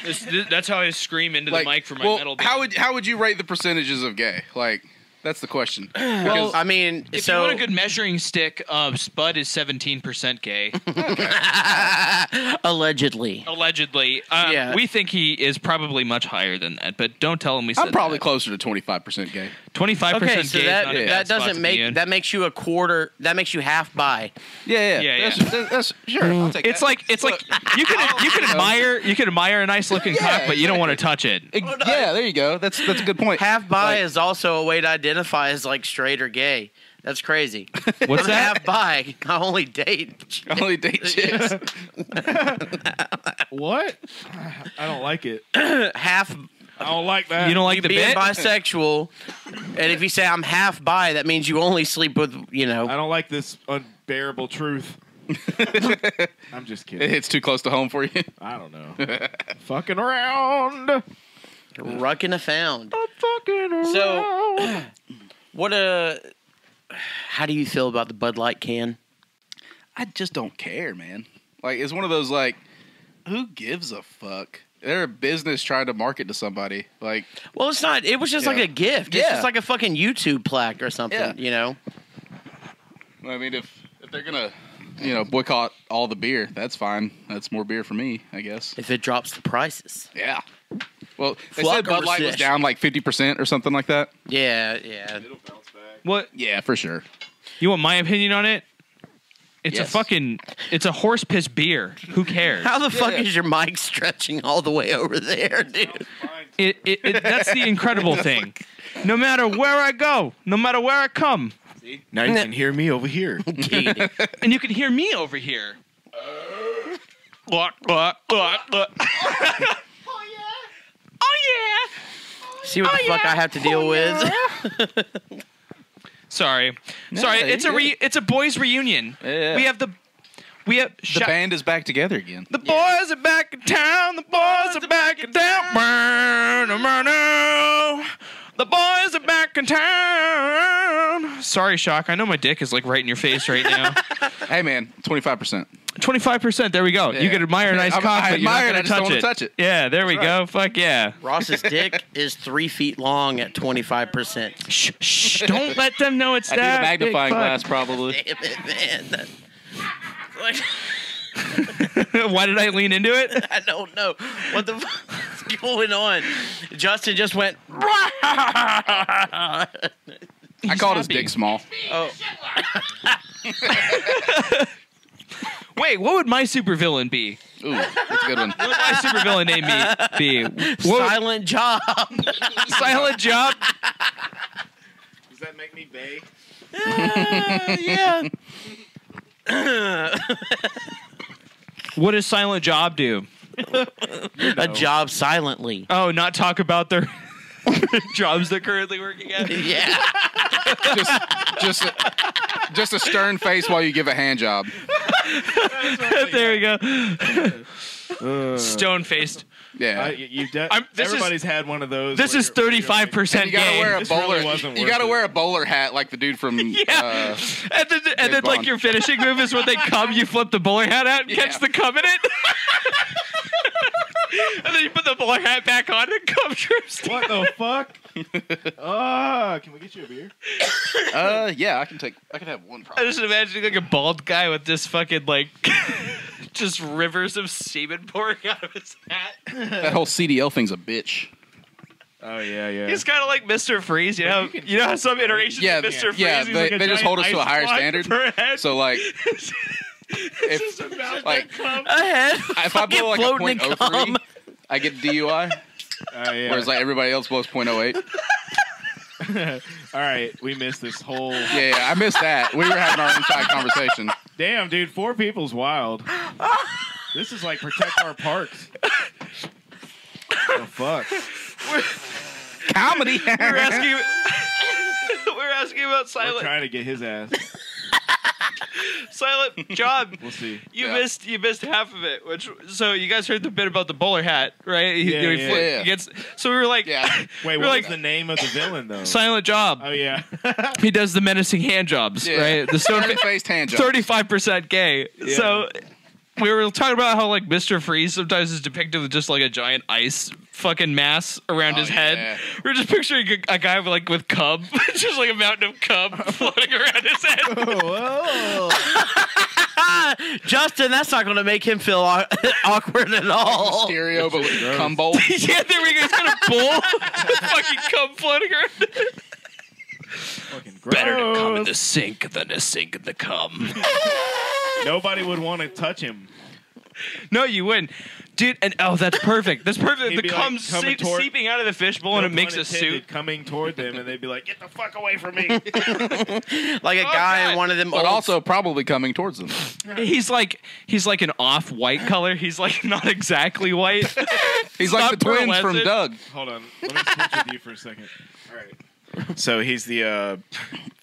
This, this- that's how I scream into
Like,
the mic for my
well,
metal. Band.
how would how would you rate the percentages of gay? Like, that's the question.
well,
I mean,
if
so
you want a good measuring stick, uh, Spud is seventeen percent gay.
allegedly.
allegedly. Um,
Yeah.
We think he is probably much higher than that, but don't tell him we said
I'm probably closer to 25 percent gay.
twenty five
Okay,
percent
so
gay.
that
is not a bad
that doesn't
to
make
be in.
that makes you a quarter. That makes you half by.
Yeah, yeah,
Yeah, yeah.
that's, that's- sure. I'll take
It's
that.
like it's like you can you can admire you can admire a nice looking
Yeah,
cock, but you don't want to touch it.
Ex- yeah, there you go. That's that's a good point.
Half by
Like-
is also a way to identify as like straight or gay. That's crazy.
What's
I'm
that?
half by. I only date.
I Only date chicks.
What? I don't like it.
half.
I don't like that.
You don't like
you
the
being
bit?
bisexual, and if you say I'm half bi, that means you only sleep with you know.
I don't like this unbearable truth. I'm just kidding.
It's too close to home for you.
I don't know. Fucking around.
Rucking a found.
I'm Fucking around.
So, what a. How do you feel about the Bud Light can?
I just don't care, man. Like it's one of those like, who gives a fuck? They're a business trying to market to somebody. Like,
Well, it's not. It was just
Yeah.
like a gift. It's
Yeah.
just like a fucking YouTube plaque or something.
Yeah.
You know.
I mean, if if they're gonna, you know, boycott all the beer, that's fine. That's more beer for me, I guess.
If it drops the prices.
Yeah. Well, they
Fuck
said Bud Light was down like fifty percent or something like that.
Yeah, yeah. It'll bounce back.
What
Yeah, for sure.
you want my opinion on it? It's
Yes.
a fucking it's a horse piss beer. Who cares?
How the fuck is your mic stretching all the way over there, dude?
It, it, it, that's the incredible thing. No matter where I go, no matter where I come,
Now you can hear me over here.
and you can hear me over here. Oh. What? What? What? What? Oh yeah.
See what oh, the fuck I have to deal oh, with?
yeah! Sorry, sorry. It's a
go.
re, it's a boys reunion.
Yeah.
We have the we have
The band is back together again.
The boys are back in town. The boys are back in town. Burn, burn, burn. The boys are back in town. Sorry, Shock. I know my dick is like right in your face right now.
Hey, man, twenty five percent.
Twenty five percent. There we go. You can admire a nice
I'm-
cock,
I
but you're not
admire it,
gonna
I just don't
touch it.
touch it.
Yeah, there we go. Fuck yeah.
Ross's dick is three feet long at twenty five percent.
Shh, shh. Don't let them know it's
I need a
that.
magnifying
big,
glass, probably.
Damn it, man. That- like,
fuck. Why did I lean into it?
I don't know what the fuck is going on. Justin just went.
I called his
happy.
dick small.
Oh,
Wait, what would my supervillain be?
Ooh, that's a good one.
What would my supervillain name be? be? What
silent job.
silent job.
Does that make me bay?
yeah.
What does silent job do?
A job silently.
Oh, not talk about their jobs they're currently working at.
Yeah.
just, just, a, just a stern face while you give a hand job.
there we go. Stone faced.
Yeah.
I, you de-
I'm- this is-
everybody's had one of those.
This
where
is
you're- where you're
thirty five
like,
percent
you gotta
gay.
wear a
This really
bowler.
wasn't
you
worth
gotta
it.
wear a bowler hat like the dude from.
Yeah.
Uh,
and then, and then like
Bond.
your finishing move is when they come, you flip the bowler hat out and
Yeah.
catch the cum in it. and then you put the bowler hat back on and cum trips.
What the fuck? Ah, can we get you a beer?
uh, yeah, I can take. I can have one.
I
Problem.
just imagining like a bald guy with this fucking like just rivers of semen pouring out of his hat.
That whole CDL thing's a bitch.
Oh yeah, yeah.
He's kind of like Mr. Freeze, you know. You know how some iterations
Yeah,
of Mr. Freeze.
yeah, they-
like
they just hold us to a higher standard.
per head.
So like,
It's
if
just about
like
that cum.
Ahead.
if I
Fucking
blow like a
floating
point
in
oh
cum.
three, I get DUI.
Oh, yeah.
Whereas like everybody else blows point oh eight.
All right, we missed this whole.
Yeah, yeah, I missed that. We were having our inside conversation.
Damn, dude, four people's wild. this is like protect our parks. the fuck?
Comedy.
We're asking. We're asking about
We're
silent.
trying to get his ass.
Silent Job.
We'll see.
You
Yeah.
missed you missed half of it. Which so you guys heard the bit about the bowler hat, right? He-
Yeah,
he
yeah,
fl-
yeah.
he gets so we were like,
Yeah.
Wait,
We're
what
like-
was the name of the villain though?
Silent Job.
oh yeah.
He does the menacing hand jobs,
Yeah.
right? The stone
Stone-faced hand job.
thirty-five percent gay. So we were talking about how like Mister Freeze sometimes is depicted with just like a giant ice fucking mass around
Oh,
his head.
yeah.
We are just picturing a, a guy with, like with cub, just like a mountain of cub floating around his head.
Whoa.
Justin, that's not going to make him feel au- awkward at all.
Stereo, but with cum bowl.
yeah, there we go. He's got a bull, fucking cub floating around.
Fucking.
Better to come in the oh. sink than to sink in the cum.
Nobody would want to touch him.
No, you wouldn't. Dude, and oh, that's perfect. That's perfect.
He'd
the
be, like,
cum's
coming
seep-
toward-
seeping out of the fishbowl and it makes a suit.
coming toward them, and they'd be like, "Get the fuck away from me!"
Like a
Oh,
guy
God.
in one of them
But
old
also probably coming towards them.
He's like he's like an off-white color. He's like not exactly white.
He's like
Stop
the twins from
pearlescent.
Doug.
Hold on, let me switch with you for a second. All right.
So he's the uh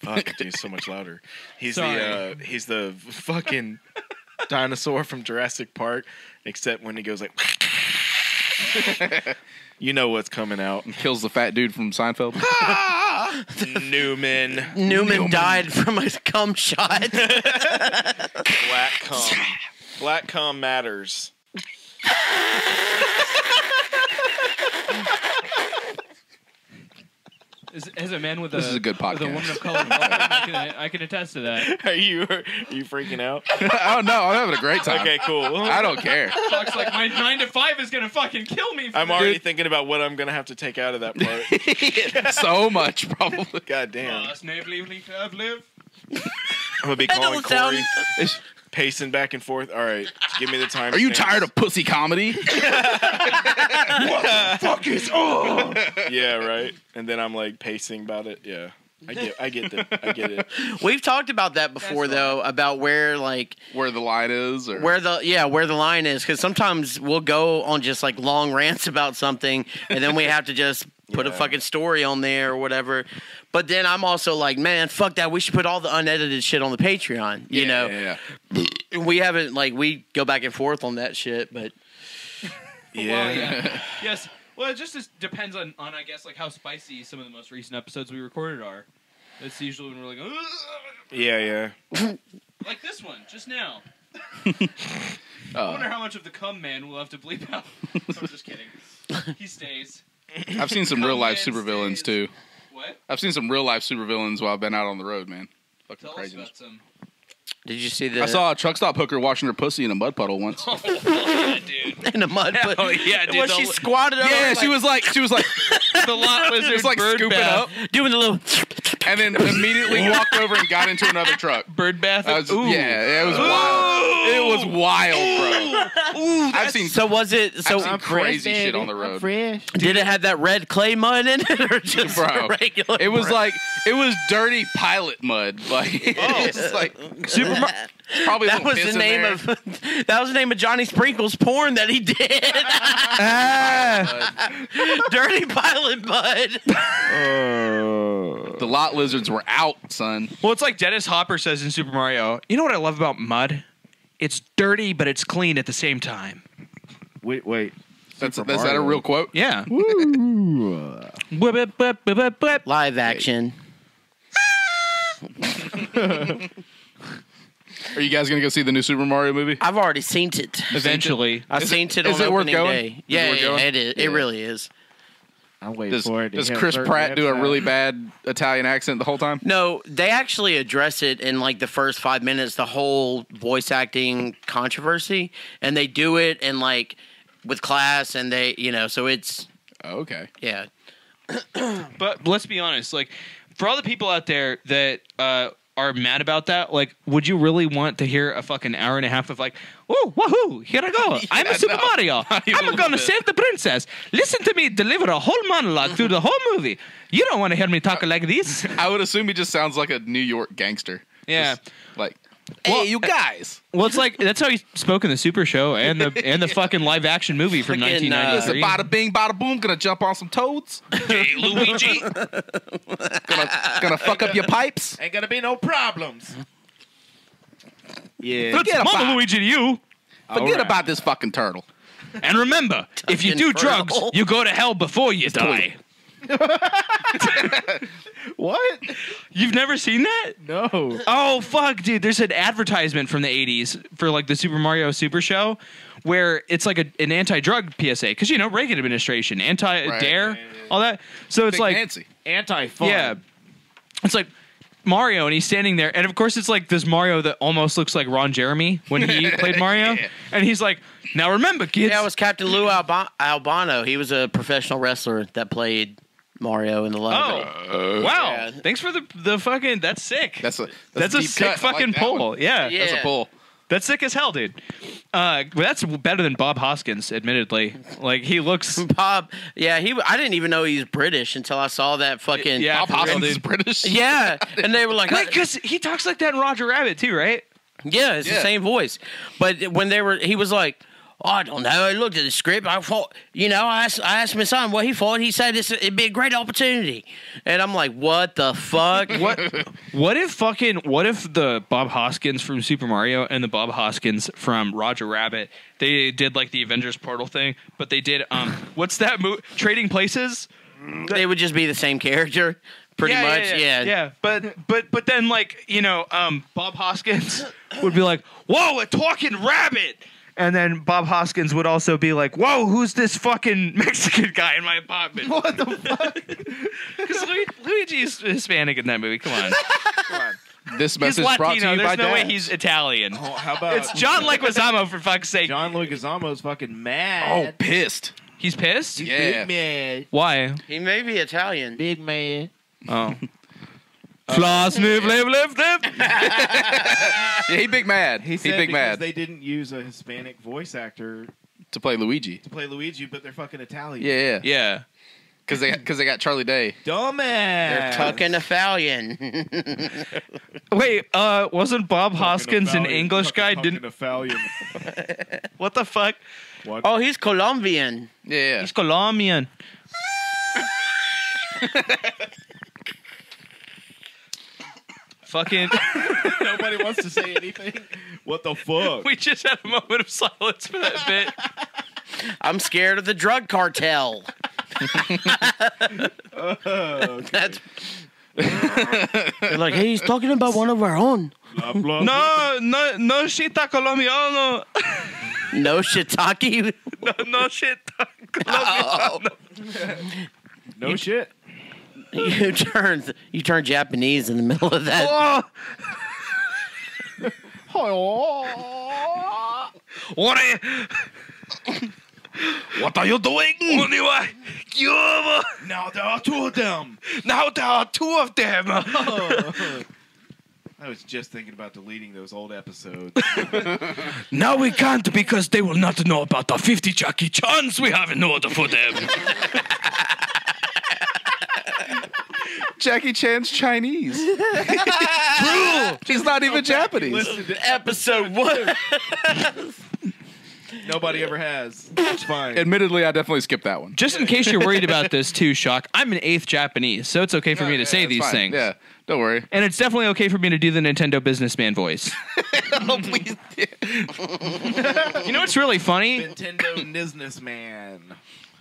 fuck, dude, so much louder. He's
Sorry.
the uh he's the fucking dinosaur from Jurassic Park, except when he goes like You know what's coming out.
And kills the fat dude from Seinfeld.
Newman.
Newman, died from a cum shot.
Black cum. Black cum matters.
As, as a man with
This
a
is a good
with a woman of color, I can, I can attest to that.
Are you are you freaking out?
oh no, I'm having a great time.
Okay, cool.
I don't care.
Fuck's like my nine to five is gonna fucking kill me.
I'm already thinking about what I'm gonna have to take out of that part.
so much, probably.
God damn.
Last name, leave, leave, live, live.
I'm gonna be calling
don't
Corey, pacing back and forth. All right, give me the time.
Are you
stamps.
tired of pussy comedy?
what the Fuck is on.
Yeah, right. And then I'm like pacing about it. Yeah, I get, I get it, I get it.
We've talked about that before, though, about where like
Where the line is, or
where the yeah where the line is, because sometimes we'll go on just like long rants about something, and then we have to just put a fucking story on there or whatever. But then I'm also like, man, fuck that. We should put all the unedited shit on the Patreon. You
Yeah,
know,
yeah, yeah.
we haven't like we go back and forth on that shit, but
Yeah.
yeah. yes. Well, it just is, depends on, on I guess like how spicy some of the most recent episodes we recorded are. It's usually when we're like, "Ugh."
Yeah, yeah.
like this one just now. I wonder oh. how much of the cum man we'll have to bleep out. I'm just kidding. He stays.
I've seen some real life
Come in,
supervillains too.
What?
I've seen some real life supervillains while I've been out on the road, man. Fucking
Tell us about some.
did you see the
I saw a truck stop hooker washing her pussy in a mud puddle once.
Oh, yeah, dude.
in the mud?
Hell
But
yeah, dude.
was
the,
she squatted over?
yeah,
like,
she was like, she was like,
the lot lizard
just like
bird
scooping
bath.
up,
doing the little.
And then immediately walked over and got into another truck.
Bird bath.
I was,
Ooh.
yeah, it was wild. It was wild, bro.
Ooh,
I've seen
So was it? So
I've seen
I'm fresh,
crazy shit on the road.
fresh.
did it have that red clay mud in it, or just
Bro,
regular?
It was
brown?
like it was dirty pilot mud. Like it's like
Super.
probably
That was the name of that was the name of Johnny Sprinkles porn that he did. Dirty pilot mud.
The lot lizards were out, son.
Well, it's like Dennis Hopper says in Super Mario. You know what I love about mud? It's dirty, but it's clean at the same time.
Wait, wait.
That's
Super
is that a
Mario.
real quote?
Yeah. Whip.
Live action.
Are you guys gonna go see the new Super Mario movie?
I've already seen it.
Eventually.
I've
Is it-
seen it
is
on
it worth
opening
going?
day.
Is it
Yeah,
worth
yeah,
going?
it is.
Yeah.
It really is.
I'm waiting
Does,
for it.
does Chris Pratt do a
websites.
really bad Italian accent the whole time?
No, they actually address it in like the first five minutes, the whole voice acting controversy, and they do it in like with class, and they, you know, so it's
Oh, okay.
yeah.
But let's be honest, like for all the people out there that uh, are mad about that, like, would you really want to hear a fucking hour and a half of like, oh, wahoo, here I go, I'm
Yeah,
a Super
no.
Mario,
Not even a
I'm gonna
bit.
save the princess. Listen to me deliver a whole monologue through the whole movie. You don't want to hear me talk like this.
I would assume he just sounds like a New York gangster.
Yeah.
Just like, hey, you guys.
Well, it's like that's how he spoke in the Super Show and the and the fucking live action movie from
Fucking, uh,
Listen,
1993.
bada bing, bada boom. Gonna jump on some toads.
Hey, Luigi.
Gonna gonna fuck up your pipes.
Ain't gonna be no problems. Yeah.
That's
Forget
Mama
about.
Luigi to you.
Forget
Alright.
about this fucking turtle.
And remember, if you do
Turtle.
drugs, you go to hell before you die.
What?
You've never seen that?
No.
Oh fuck, dude! There's an advertisement from the '80s for like the Super Mario Super Show, where it's like a, an anti-drug PSA because you know Reagan administration, anti-dare,
Right.
all that. So it's
Big
like
Nancy.
Anti-fun.
Yeah. It's like Mario, and he's standing there, and of course, it's like this Mario that almost looks like Ron Jeremy when he played Mario, and he's like, "Now remember, kids."
Yeah, it was Captain Lou Alba- Albano. He was a professional wrestler that played Mario in the Love.
oh, wow!
Yeah.
Thanks for the the fucking. That's sick.
That's a
That's, a
deep
sick
cut. I like
fucking
that
pull. Yeah.
Yeah.
That's a pull.
That's sick as hell, dude. Uh, but that's better than Bob Hoskins, admittedly. Like he looks.
Bob, yeah, he. I didn't even know he was British until I saw that fucking.
Yeah,
Bob
for real,
Hoskins is British.
Yeah, and they were like,
Wait, because he talks like that in Roger Rabbit too, right?
Yeah, it's the same voice. But when they were, he was like, I don't know. I looked at the script. I thought, you know, I asked, I asked my son what he thought. He said this, it'd be a great opportunity. And I'm like, what the fuck?
What? What if fucking? What if the Bob Hoskins from Super Mario and the Bob Hoskins from Roger Rabbit they did like the Avengers Portal thing, but they did um, what's that movie? Trading Places.
they would just be the same character, pretty
yeah,
much.
Yeah,
Yeah,
yeah, yeah. But but but then like you know, um, Bob Hoskins would be like, "Whoa, a talking rabbit." And then Bob Hoskins would also be like, "Whoa, who's this fucking Mexican guy in my apartment?" What the fuck? Because Luigi is Hispanic in that movie. Come on, come on.
This
he's
message brought to
Latino.
you
There's
by
no way he's Italian.
Oh, how about
It's John Leguizamo for fuck's sake.
John Leguizamo's fucking mad.
Oh, pissed.
He's pissed.
Yeah.
Big man.
Why?
He may be Italian.
Big man.
Oh. Floss, live, live, live, live.
Yeah, he big mad.
He
He,
said
big
because
mad
they didn't use a Hispanic voice actor
to play Luigi.
to play Luigi, but they're fucking Italian.
Yeah, yeah.
Yeah.
Because they because they got Charlie Day.
Dumbass.
They're tucking Italian.
Wait, uh, wasn't Bob Hoskins an English guy?
Fucking
Didn't
Italian.
what the fuck?
What?
oh, he's Colombian.
Yeah, yeah.
He's Colombian. Fucking.
Nobody wants to say anything. What the fuck?
we just had a moment of silence for that bit.
I'm scared of the drug cartel.
Oh,
That's. They're like, hey, he's talking about one of our own.
Blah, blah,
No, no, no shita colombiano.
No shiitake.
No, no shita colombiano. Oh.
No shit.
You turn you turn Japanese in the middle of that.
Oh. What are you? What are you doing? Anyway, you
Now there are two of them.
now there are two of them. Oh.
I was just thinking about deleting those old episodes.
Now we can't because they will not know about the 50 Jackie Chans we have in order for them.
Jackie Chan's Chinese. True. He's not even Japanese.
Listen to
Episode one.
Nobody ever has. It's fine.
Admittedly, I definitely skipped that one.
Just in case you're worried about this too, Shock, I'm an eighth Japanese, so it's okay for me to
Yeah,
say
it's
these
fine.
things.
Yeah, don't worry.
And it's definitely okay for me to do the Nintendo businessman voice.
oh, please.
You know what's really funny?
Nintendo Business Man.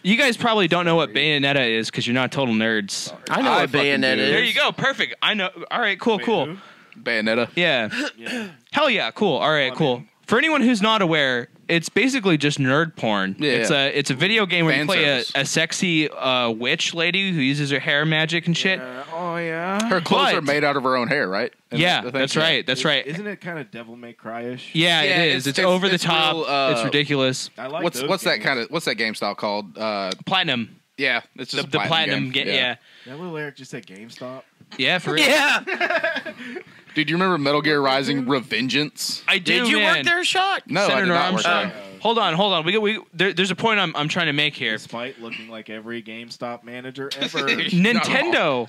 You guys probably don't know what Bayonetta is because you're not total nerds.
I know
I
what
fucking
Bayonetta
do.
is.
There you go. Perfect. I know. All right. Cool. Cool.
Bayonetta.
Yeah.
Yeah.
Hell yeah. Cool. All right. Cool. For anyone who's not aware, it's basically just nerd porn.
Yeah,
It's
yeah.
a it's a video game where
Fan
you play a,
service.
a sexy uh, witch lady who uses her hair magic and shit.
oh yeah.
Her clothes
But-
are made out of her own hair, right? Isn't
yeah,
that the thing?
that's right. That's right.
Isn't it kind of Devil May Cry-ish?
Yeah,
Yeah,
it
it's-
It's,
it's-
over the top.
real, uh,
it's ridiculous.
I like
what's
those
what's that
games.
kind of what's that game style called? Uh,
Platinum.
yeah, it's
The,
just
the
a
platinum.
game.
Ga- yeah.
That little Eric just said GameStop.
Yeah. For real.
Yeah.
Dude, you remember Metal Gear Rising Revengeance?
I do.
Did you
man.
work there, Shock?
No, I
Senator
did not work
Armstrong.
there.
Uh, hold on, hold on. We got we there, there's a point I'm I'm trying to make here.
Despite looking like every GameStop manager ever.
Nintendo.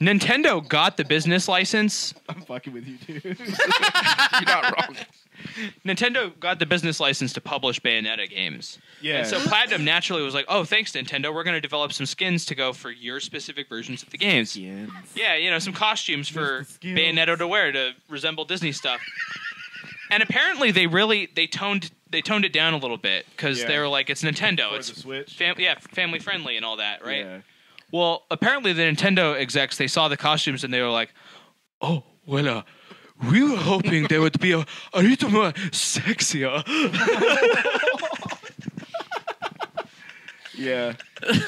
Nintendo got the business license.
I'm fucking with you, dude.
You're not wrong.
Nintendo got the business license to publish Bayonetta games.
Yeah.
And so Platinum naturally was like, "Oh, thanks Nintendo. We're going to develop some skins to go for your specific versions of the games."
Skins.
Yeah, you know, some costumes for
Just the skills.
Bayonetta to wear to resemble Disney stuff. and apparently they really they toned they toned it down a little bit because
Yeah.
they were like it's Nintendo,
For
it's
Switch.
fam- yeah, family friendly and all that, right?
Yeah.
Well, apparently the Nintendo execs they saw the costumes and they were like, "Oh, well, uh, we were hoping there would be a, a little more sexier."
Yeah.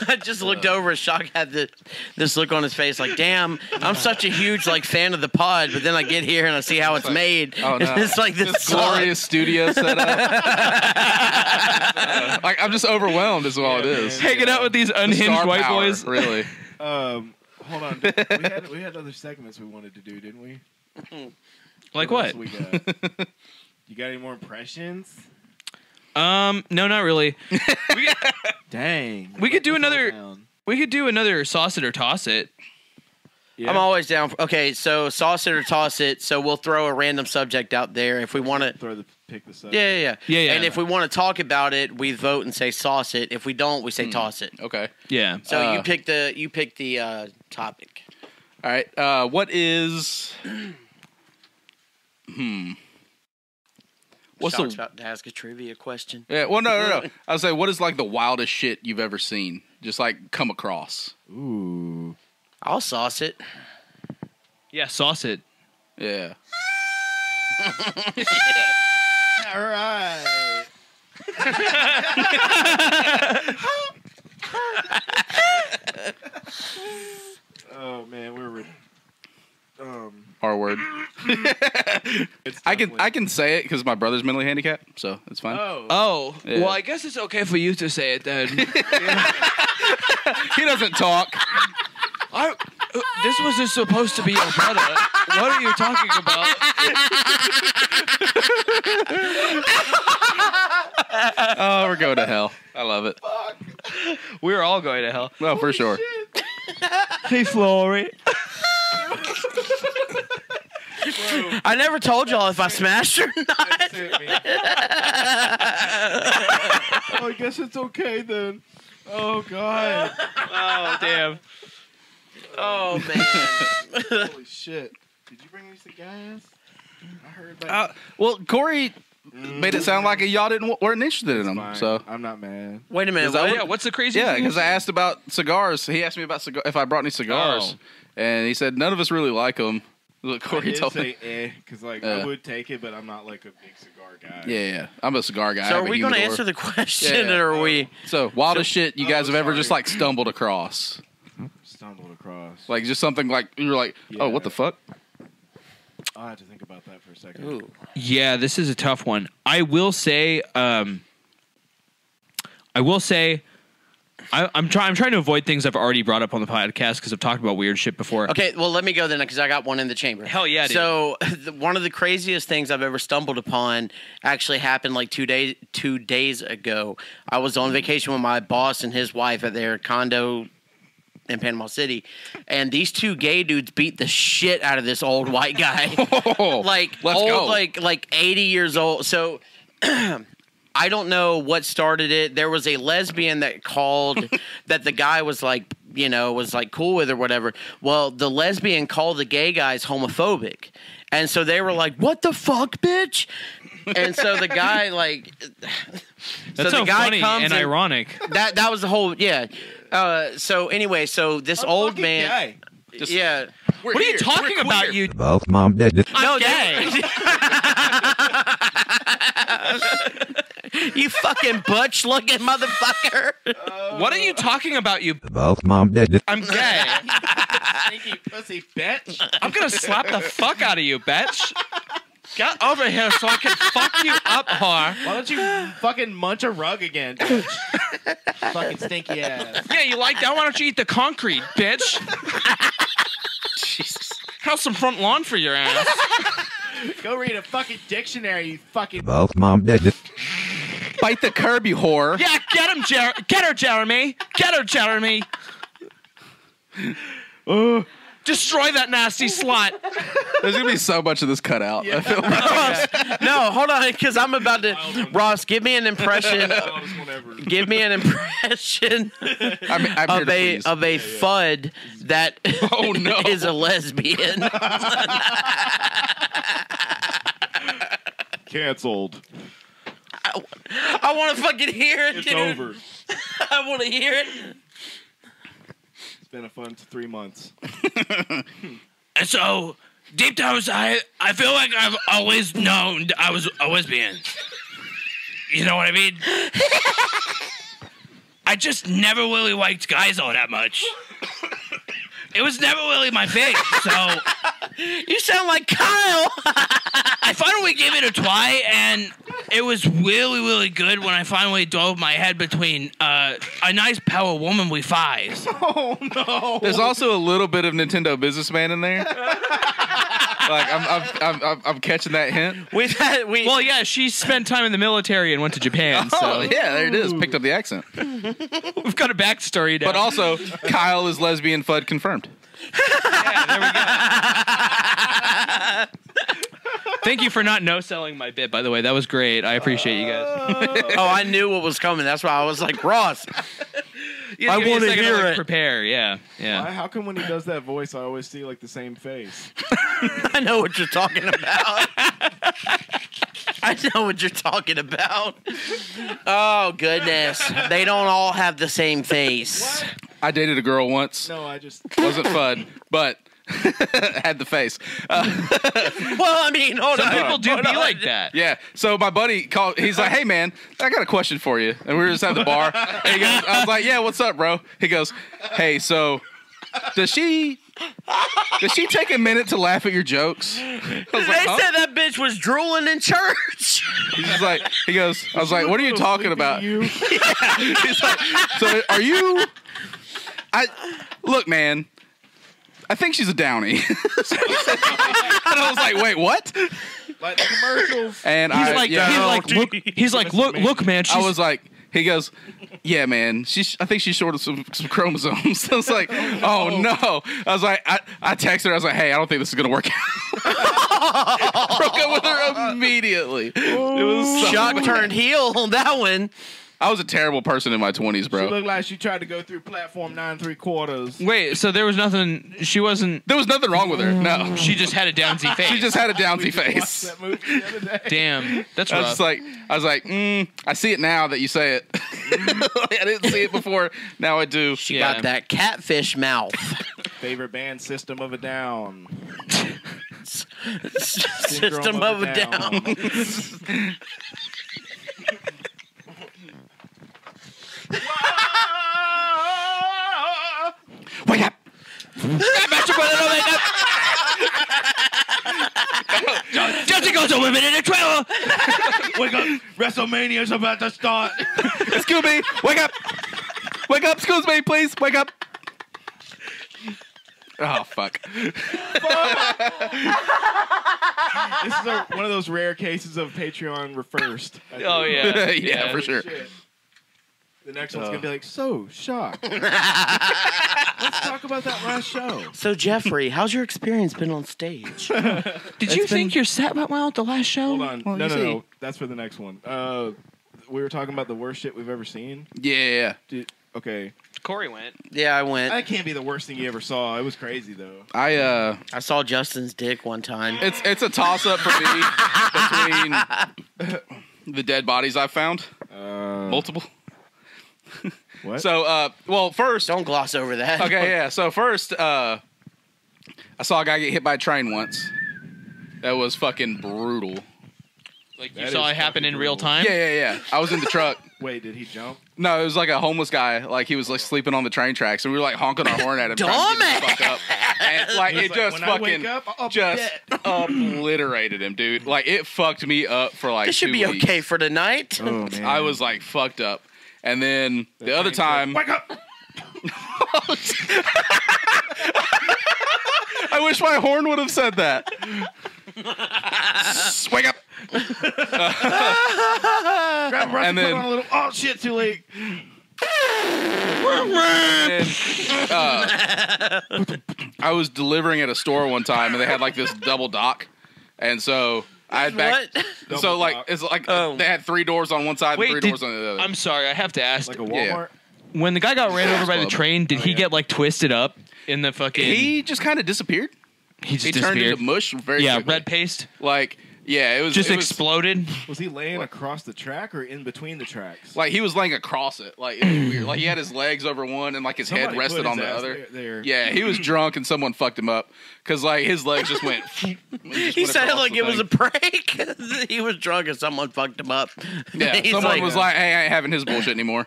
I just looked over. Shock had the, this look on his face, like, "Damn, I'm such a huge like fan of the pod." But then I get here and I see how it's made.
Oh no!
it's like this
This glorious studio setup. like I'm just overwhelmed. Is all it is.
Hanging out with these
The
unhinged
star
white
power,
boys.
Really.
Um, hold on. we had we had other segments we wanted to do, didn't we?
Like
else
what?
Got? you got any more impressions?
Um, no, not really.
Dang.
We could do another.
down.
We could do another sauce it or toss it.
I'm always down. For, okay, so sauce it or toss it. So we'll throw a random subject out there if we want to.
Throw the pick the subject.
Yeah, yeah, yeah,
Yeah, yeah.
And if we want to talk about it, we vote and say sauce it. If we don't, we say toss it.
Okay.
Yeah.
So
Uh,
you pick the you pick the uh, topic.
All right. Uh, what is? Hmm. What's
Shock's
the?
about to ask a trivia question.
Yeah. Well, no, no, no. I was say, what is like the wildest shit you've ever seen? Just like come across.
Ooh.
I'll sauce it.
Yeah, sauce it.
Yeah.
All right. oh man, we're. Re- um.
R word. I can I can say it because my brother's mentally handicapped, so it's fine.
Oh.
Oh,
Yeah.
well, I guess it's okay for you to say it then.
He doesn't talk.
I, uh, this wasn't supposed to be your brother. What are you talking about?
Oh, we're going to hell. I love it.
We're all going to hell.
Well, for sure.
Hey, Flory.
I never told y'all if I smashed or not.
Oh, I guess it's okay then. Oh God.
Oh, damn.
Oh man.
Holy shit. Did you bring these to gas? I heard that.
Uh, well, Corey made it sound like y'all didn't weren't interested in them.
Fine.
So
I'm not mad.
Wait a minute.
Is that
what?
Yeah, what's the crazy
yeah,
thing?
because I asked about cigars. He asked me about cigar if I brought any cigars, and he said none of us really like them. Look,
I
Corey
did
told
say
me.
eh, because like
Yeah.
I would take it, but I'm not like a big cigar guy.
Yeah, yeah, I'm a cigar guy. I
So
have
are
a
we going to
humidor.
answer the question,
Yeah.
or are we?
So wildest shit you
Oh,
guys have ever just
sorry.
like stumbled across,
Stumbled across.
like just something like you're like, oh, what
Yeah.
the fuck?
I'll have to think about that for a second.
Ooh.
Yeah, this is a tough one. I will say, um, I will say, I, I'm trying. I'm trying to avoid things I've already brought up on the podcast because I've talked about weird shit before.
Okay, well, let me go then because I got one in the chamber.
Hell yeah, dude.
So the, one of the craziest things I've ever stumbled upon actually happened like two days two days ago. I was on vacation with my boss and his wife at their condo in Panama City, and these two gay dudes beat the shit out of this old white guy.
Oh,
like old,
go.
like like eighty years old. So. I don't know what started it. There was a lesbian that called that the guy was like, you know, was like cool with or whatever. Well, the lesbian called the gay guys homophobic. And so they were like, "What the fuck, bitch?" And so the guy like so
That's
the
so
guy
funny
comes
and
and-
ironic.
that that was the whole yeah. Uh, so anyway, so this old
Fucking
man
guy.
yeah.
What are you talking about, you?
Both mom did it.
No,
gay.
they- you fucking butch looking motherfucker.
What are you talking about, you?
Both mom did it.
I'm gay.
Stinky pussy bitch.
I'm gonna slap the fuck out of you, bitch. Get over here so I can fuck you up, whore.
Why don't you fucking munch a rug again, bitch? fucking stinky ass.
Yeah, you like that? Why don't you eat the concrete, bitch?
Jesus.
How's some front lawn for your ass?
Go read a fucking dictionary, you fucking.
Both mom did it.
Bite the curb, you whore.
Yeah, get him, Jer- get her, Jeremy. Get her, Jeremy. Destroy that nasty slut.
There's gonna be so much of this cut out. I feel like.
no, hold on, because I'm about to. Ross, give me an impression. Give me an impression
I'm, I'm here
of
to
a
please.
of a fud that
Oh, no.
is a lesbian.
Canceled.
I want to fucking hear it.
It's
dude.
over.
I want to hear it.
It's been a fun three months.
And so, deep down inside, I feel like I've always known I was a lesbian. You know what I mean? I just never really liked guys all that much. It was never really my thing, so.
You sound like Kyle.
I finally gave it a try, and it was really, really good when I finally dove my head between uh, a nice power woman with thighs.
Oh no!
There's also a little bit of Nintendo businessman in there. like I'm, I'm, I'm, I'm, I'm catching that hint.
We've had we.
Well, yeah, she spent time in the military and went to Japan.
Oh
So
yeah, there it is. Picked up the accent.
we've got a backstory now.
But also, Kyle is lesbian fud confirmed.
Thank you for not no selling my bit, by the way. That was great. I appreciate you guys.
oh, oh I knew what was coming. That's why I was like, Ross.
You
I
give
wanna hear
like,
it.
Prepare, yeah, yeah.
Why, how come when he does that voice, I always see like the same face?
I know what you're talking about. I know what you're talking about. Oh goodness, they don't all have the same face.
I dated a girl once.
No, I just
Wasn't fun, but had the face. Uh,
Well, I mean, hold
Some
on.
people do
hold
be
on.
like that.
yeah. So my buddy called. He's like, "Hey man, I got a question for you." And we were just at the bar. And he goes, I was like, "Yeah, what's up, bro?" He goes, "Hey, so does she does she take a minute to laugh at your jokes?" I
They
like, huh?
said that bitch was drooling in church.
He's just like, he goes, I was like, what are you talking about?
You?
He's like, so are you? I look, man. I think she's a downy. and I was like, wait, what?
Like the commercials.
And
He's
I,
like,
yeah,
he's like, look, he's like, look, look, man. She's,
I was like, he goes, yeah, man. She's, I think she's short of some, some chromosomes. I was like, oh, oh no. I was like, I, I texted her. I was like, hey, I don't think this is gonna work out. Broke up with her immediately. It was so
Shock turned heel on that one.
I was a terrible person in my twenties,
She
bro.
looked like she tried to go through platform nine three quarters.
wait, so there was nothing. She wasn't.
There was nothing wrong with her. No,
She just had a downsy face.
she just had a downsy
Watched
face.
that movie the other day.
Damn, that's
I was
rough.
just like, I was like, mm, I see it now that you say it. I didn't see it before. Now I do.
She
Yeah.
got that catfish mouth.
Favorite band, System of a Down.
System of a down.
Wake up!
Jesse goes to women in a trailer.
Wake up! WrestleMania's about to start.
Excuse me. Wake up! Wake up! Excuse me, please. Wake up! Oh fuck!
this is a, one of those rare cases of Patreon reversed. I think.
oh yeah,
yeah, for sure.
Shit. The next one's
Uh.
gonna be like, so shocked. Let's talk about that last show.
So Jeffrey, how's your experience been on stage?
Did you think your set went well at the last show?
Hold on,
Well,
no,
you
no,
see.
no. That's for the next one. Uh, we were talking about the worst shit we've ever seen.
Yeah,
Dude, okay,
Corey went.
Yeah, I went.
that can't be the worst thing you ever saw. It was crazy though.
I uh,
I saw Justin's dick one time.
it's it's a toss up for me between the dead bodies I found,
Uh,
multiple.
what?
So uh, well, first
Don't gloss over that.
okay, yeah. So first, uh, I saw a guy get hit by a train once. That was fucking brutal.
Like you
That
saw
is
it happen in real
brutal.
time.
Yeah, yeah, yeah. I was in the truck.
Wait, did he jump?
No, it was like a homeless guy. Like he was like sleeping on the train tracks, and we were like honking our horn at him, trying to get him the fuck up. And like
He
it
like,
just
when I wake
fucking
up, I'll be
just obliterated him, dude. Like it fucked me up for like.
This should
two
be
weeks.
okay for tonight.
Oh man,
I was like fucked up, and then the, other time,
wake up!
I wish my horn would have said that. Wake up!
Grab a
And then-
put on a little. Oh shit! Too late.
And, uh, I was delivering at a store one time, and they had like this double dock, and so I had back.
What?
So
Double
like
dock.
it's like
Oh.
they had three doors on one side
Wait,
and three
did-
doors on the other.
I'm sorry, I have to ask.
Like a
Yeah.
Walmart.
when the guy got ran over by the
Club.
train, did oh, he
yeah.
get like twisted up in the fucking?
he just kind of disappeared.
he just
He turned
disappeared.
into mush very
yeah,
quickly.
red paste.
Like Yeah, it was
Just
it was-
exploded.
Was he laying across the track or in between the tracks?
Like he was laying across it. Like it was weird. Like he had his legs over one and like his
Somebody
head rested on the other.
there- there.
Yeah, he was drunk and someone fucked him up because like his legs just went.
He sounded like it was a prank. he was drunk and someone fucked him up.
Yeah,
He's
someone was like, "Hey, I ain't having his bullshit anymore."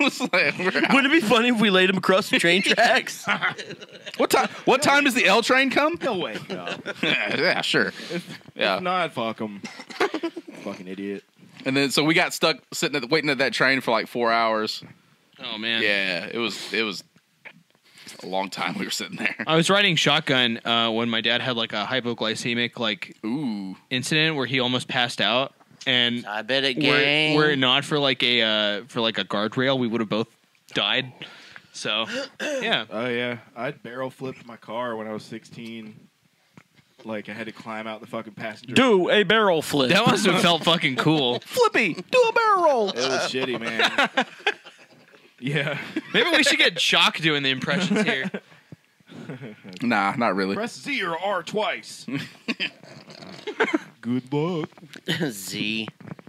Was like,
Wouldn't it be funny if we laid him across the train tracks?
What time? What time does the L train come?
No way. No.
yeah, sure. Yeah.
If not, fuck him. Fucking idiot.
And then so we got stuck sitting at waiting at that train for like four hours.
Oh man.
Yeah, it was it was a long time we were sitting there.
I was riding shotgun uh, when my dad had like a hypoglycemic like
Ooh.
incident where he almost passed out, and
I bet it
were,
gang.
were it not for like a uh, for like a guardrail, we would have both died. So yeah,
Oh yeah, I barrel flipped my car when I was 16. Like I had to climb out the fucking passenger.
Do a barrel flip.
that must have felt fucking cool.
Flippy, do a barrel roll.
It was shitty, man. yeah.
Maybe we should get Shock doing the impressions here.
Nah, not really.
Press Z or R twice. Good luck.
Z.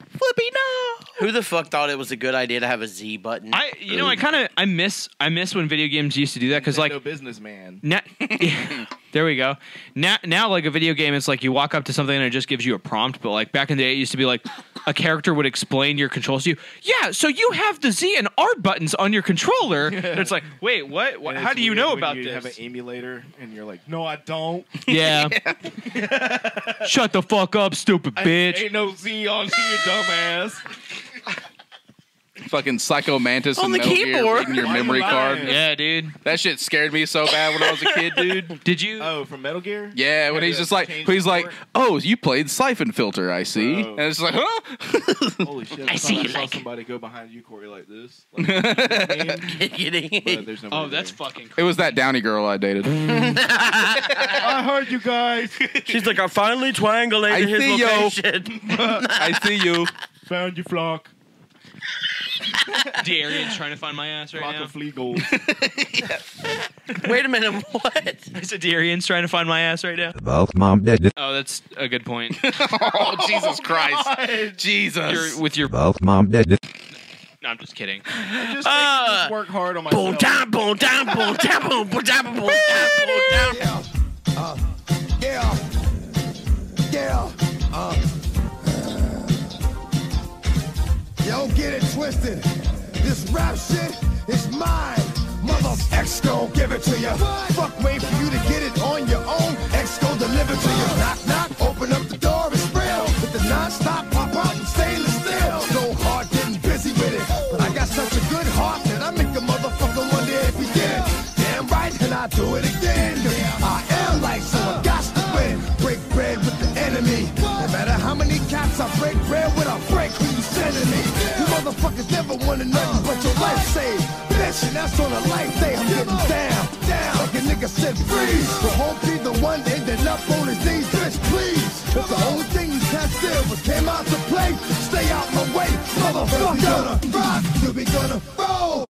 Flippy no. Who the fuck thought it was a good idea to have a Z button?
I you know I kind of I miss I miss when video games used to do that because like
no businessman.
Now, there we go. Now, now, like a video game, it's like you walk up to something and it just gives you a prompt. But like back in the day, it used to be like a character would explain your controls to you. Yeah, so you have the Z and R buttons on your controller. And it's like, wait, what? what how do you know about
you Have an emulator, and you're like, no, I don't.
Yeah. Shut the fuck up, stupid bitch.
Ain't no Z on here, dumbass.
Fucking Psycho Mantis
On
and
the
Metal Gear
keyboard.
reading your
Why you
memory
lying?
card.
Yeah, dude.
That shit scared me so bad when I was a kid, dude.
Did you?
Oh, from Metal Gear?
Yeah, when he's just like,
change
he's like, oh, you played Siphon Filter, I see,
Bro.
and it's like, huh?
Holy shit!
I
I,
see
see
you
saw
like
somebody go behind you, Corey, like this. Like, you know what I mean? But there's nobody
Oh, that's
there.
fucking.
It was that Downey girl I dated.
I heard you guys.
She's like, I finally triangulated
I
his
see yo.
location.
I see you.
Found your flock.
Darian's trying to find my ass right
Flock
now.
of fleagulls.
Wait a minute, what?
I said Darian's trying to find my ass right now.
Both mom dead.
Oh, that's a good point.
Oh Jesus Christ, Jesus!
You're, with your.
Both mom dead.
No, I'm just kidding.
I just,
Uh,
make, just work hard on
Boom
myself.
down, boom down, boom down, boom boom down, boom down, boom down.
Yeah. Yeah. Uh. Yo, get it twisted. This rap shit is mine. Mother X gon' give it to you. Fuck, wait for you to get it on your own. X gon' deliver to you. Knock, knock, open up the door, it's real. With the non-stop pop out and stainless steel. Go hard getting busy with it. But I got such a good heart that I make a motherfucker wonder if he did. Damn right, and I do it again. Motherfuckers never wanted nothing but your life saved. Bitch, and that's on a life day. I'm getting down, down. Like a nigga said, freeze. But won't be the one ending up on his knees, bitch, please. If the only thing you cats did was came out to play, stay out my way, motherfucker. We gonna rock, till we gonna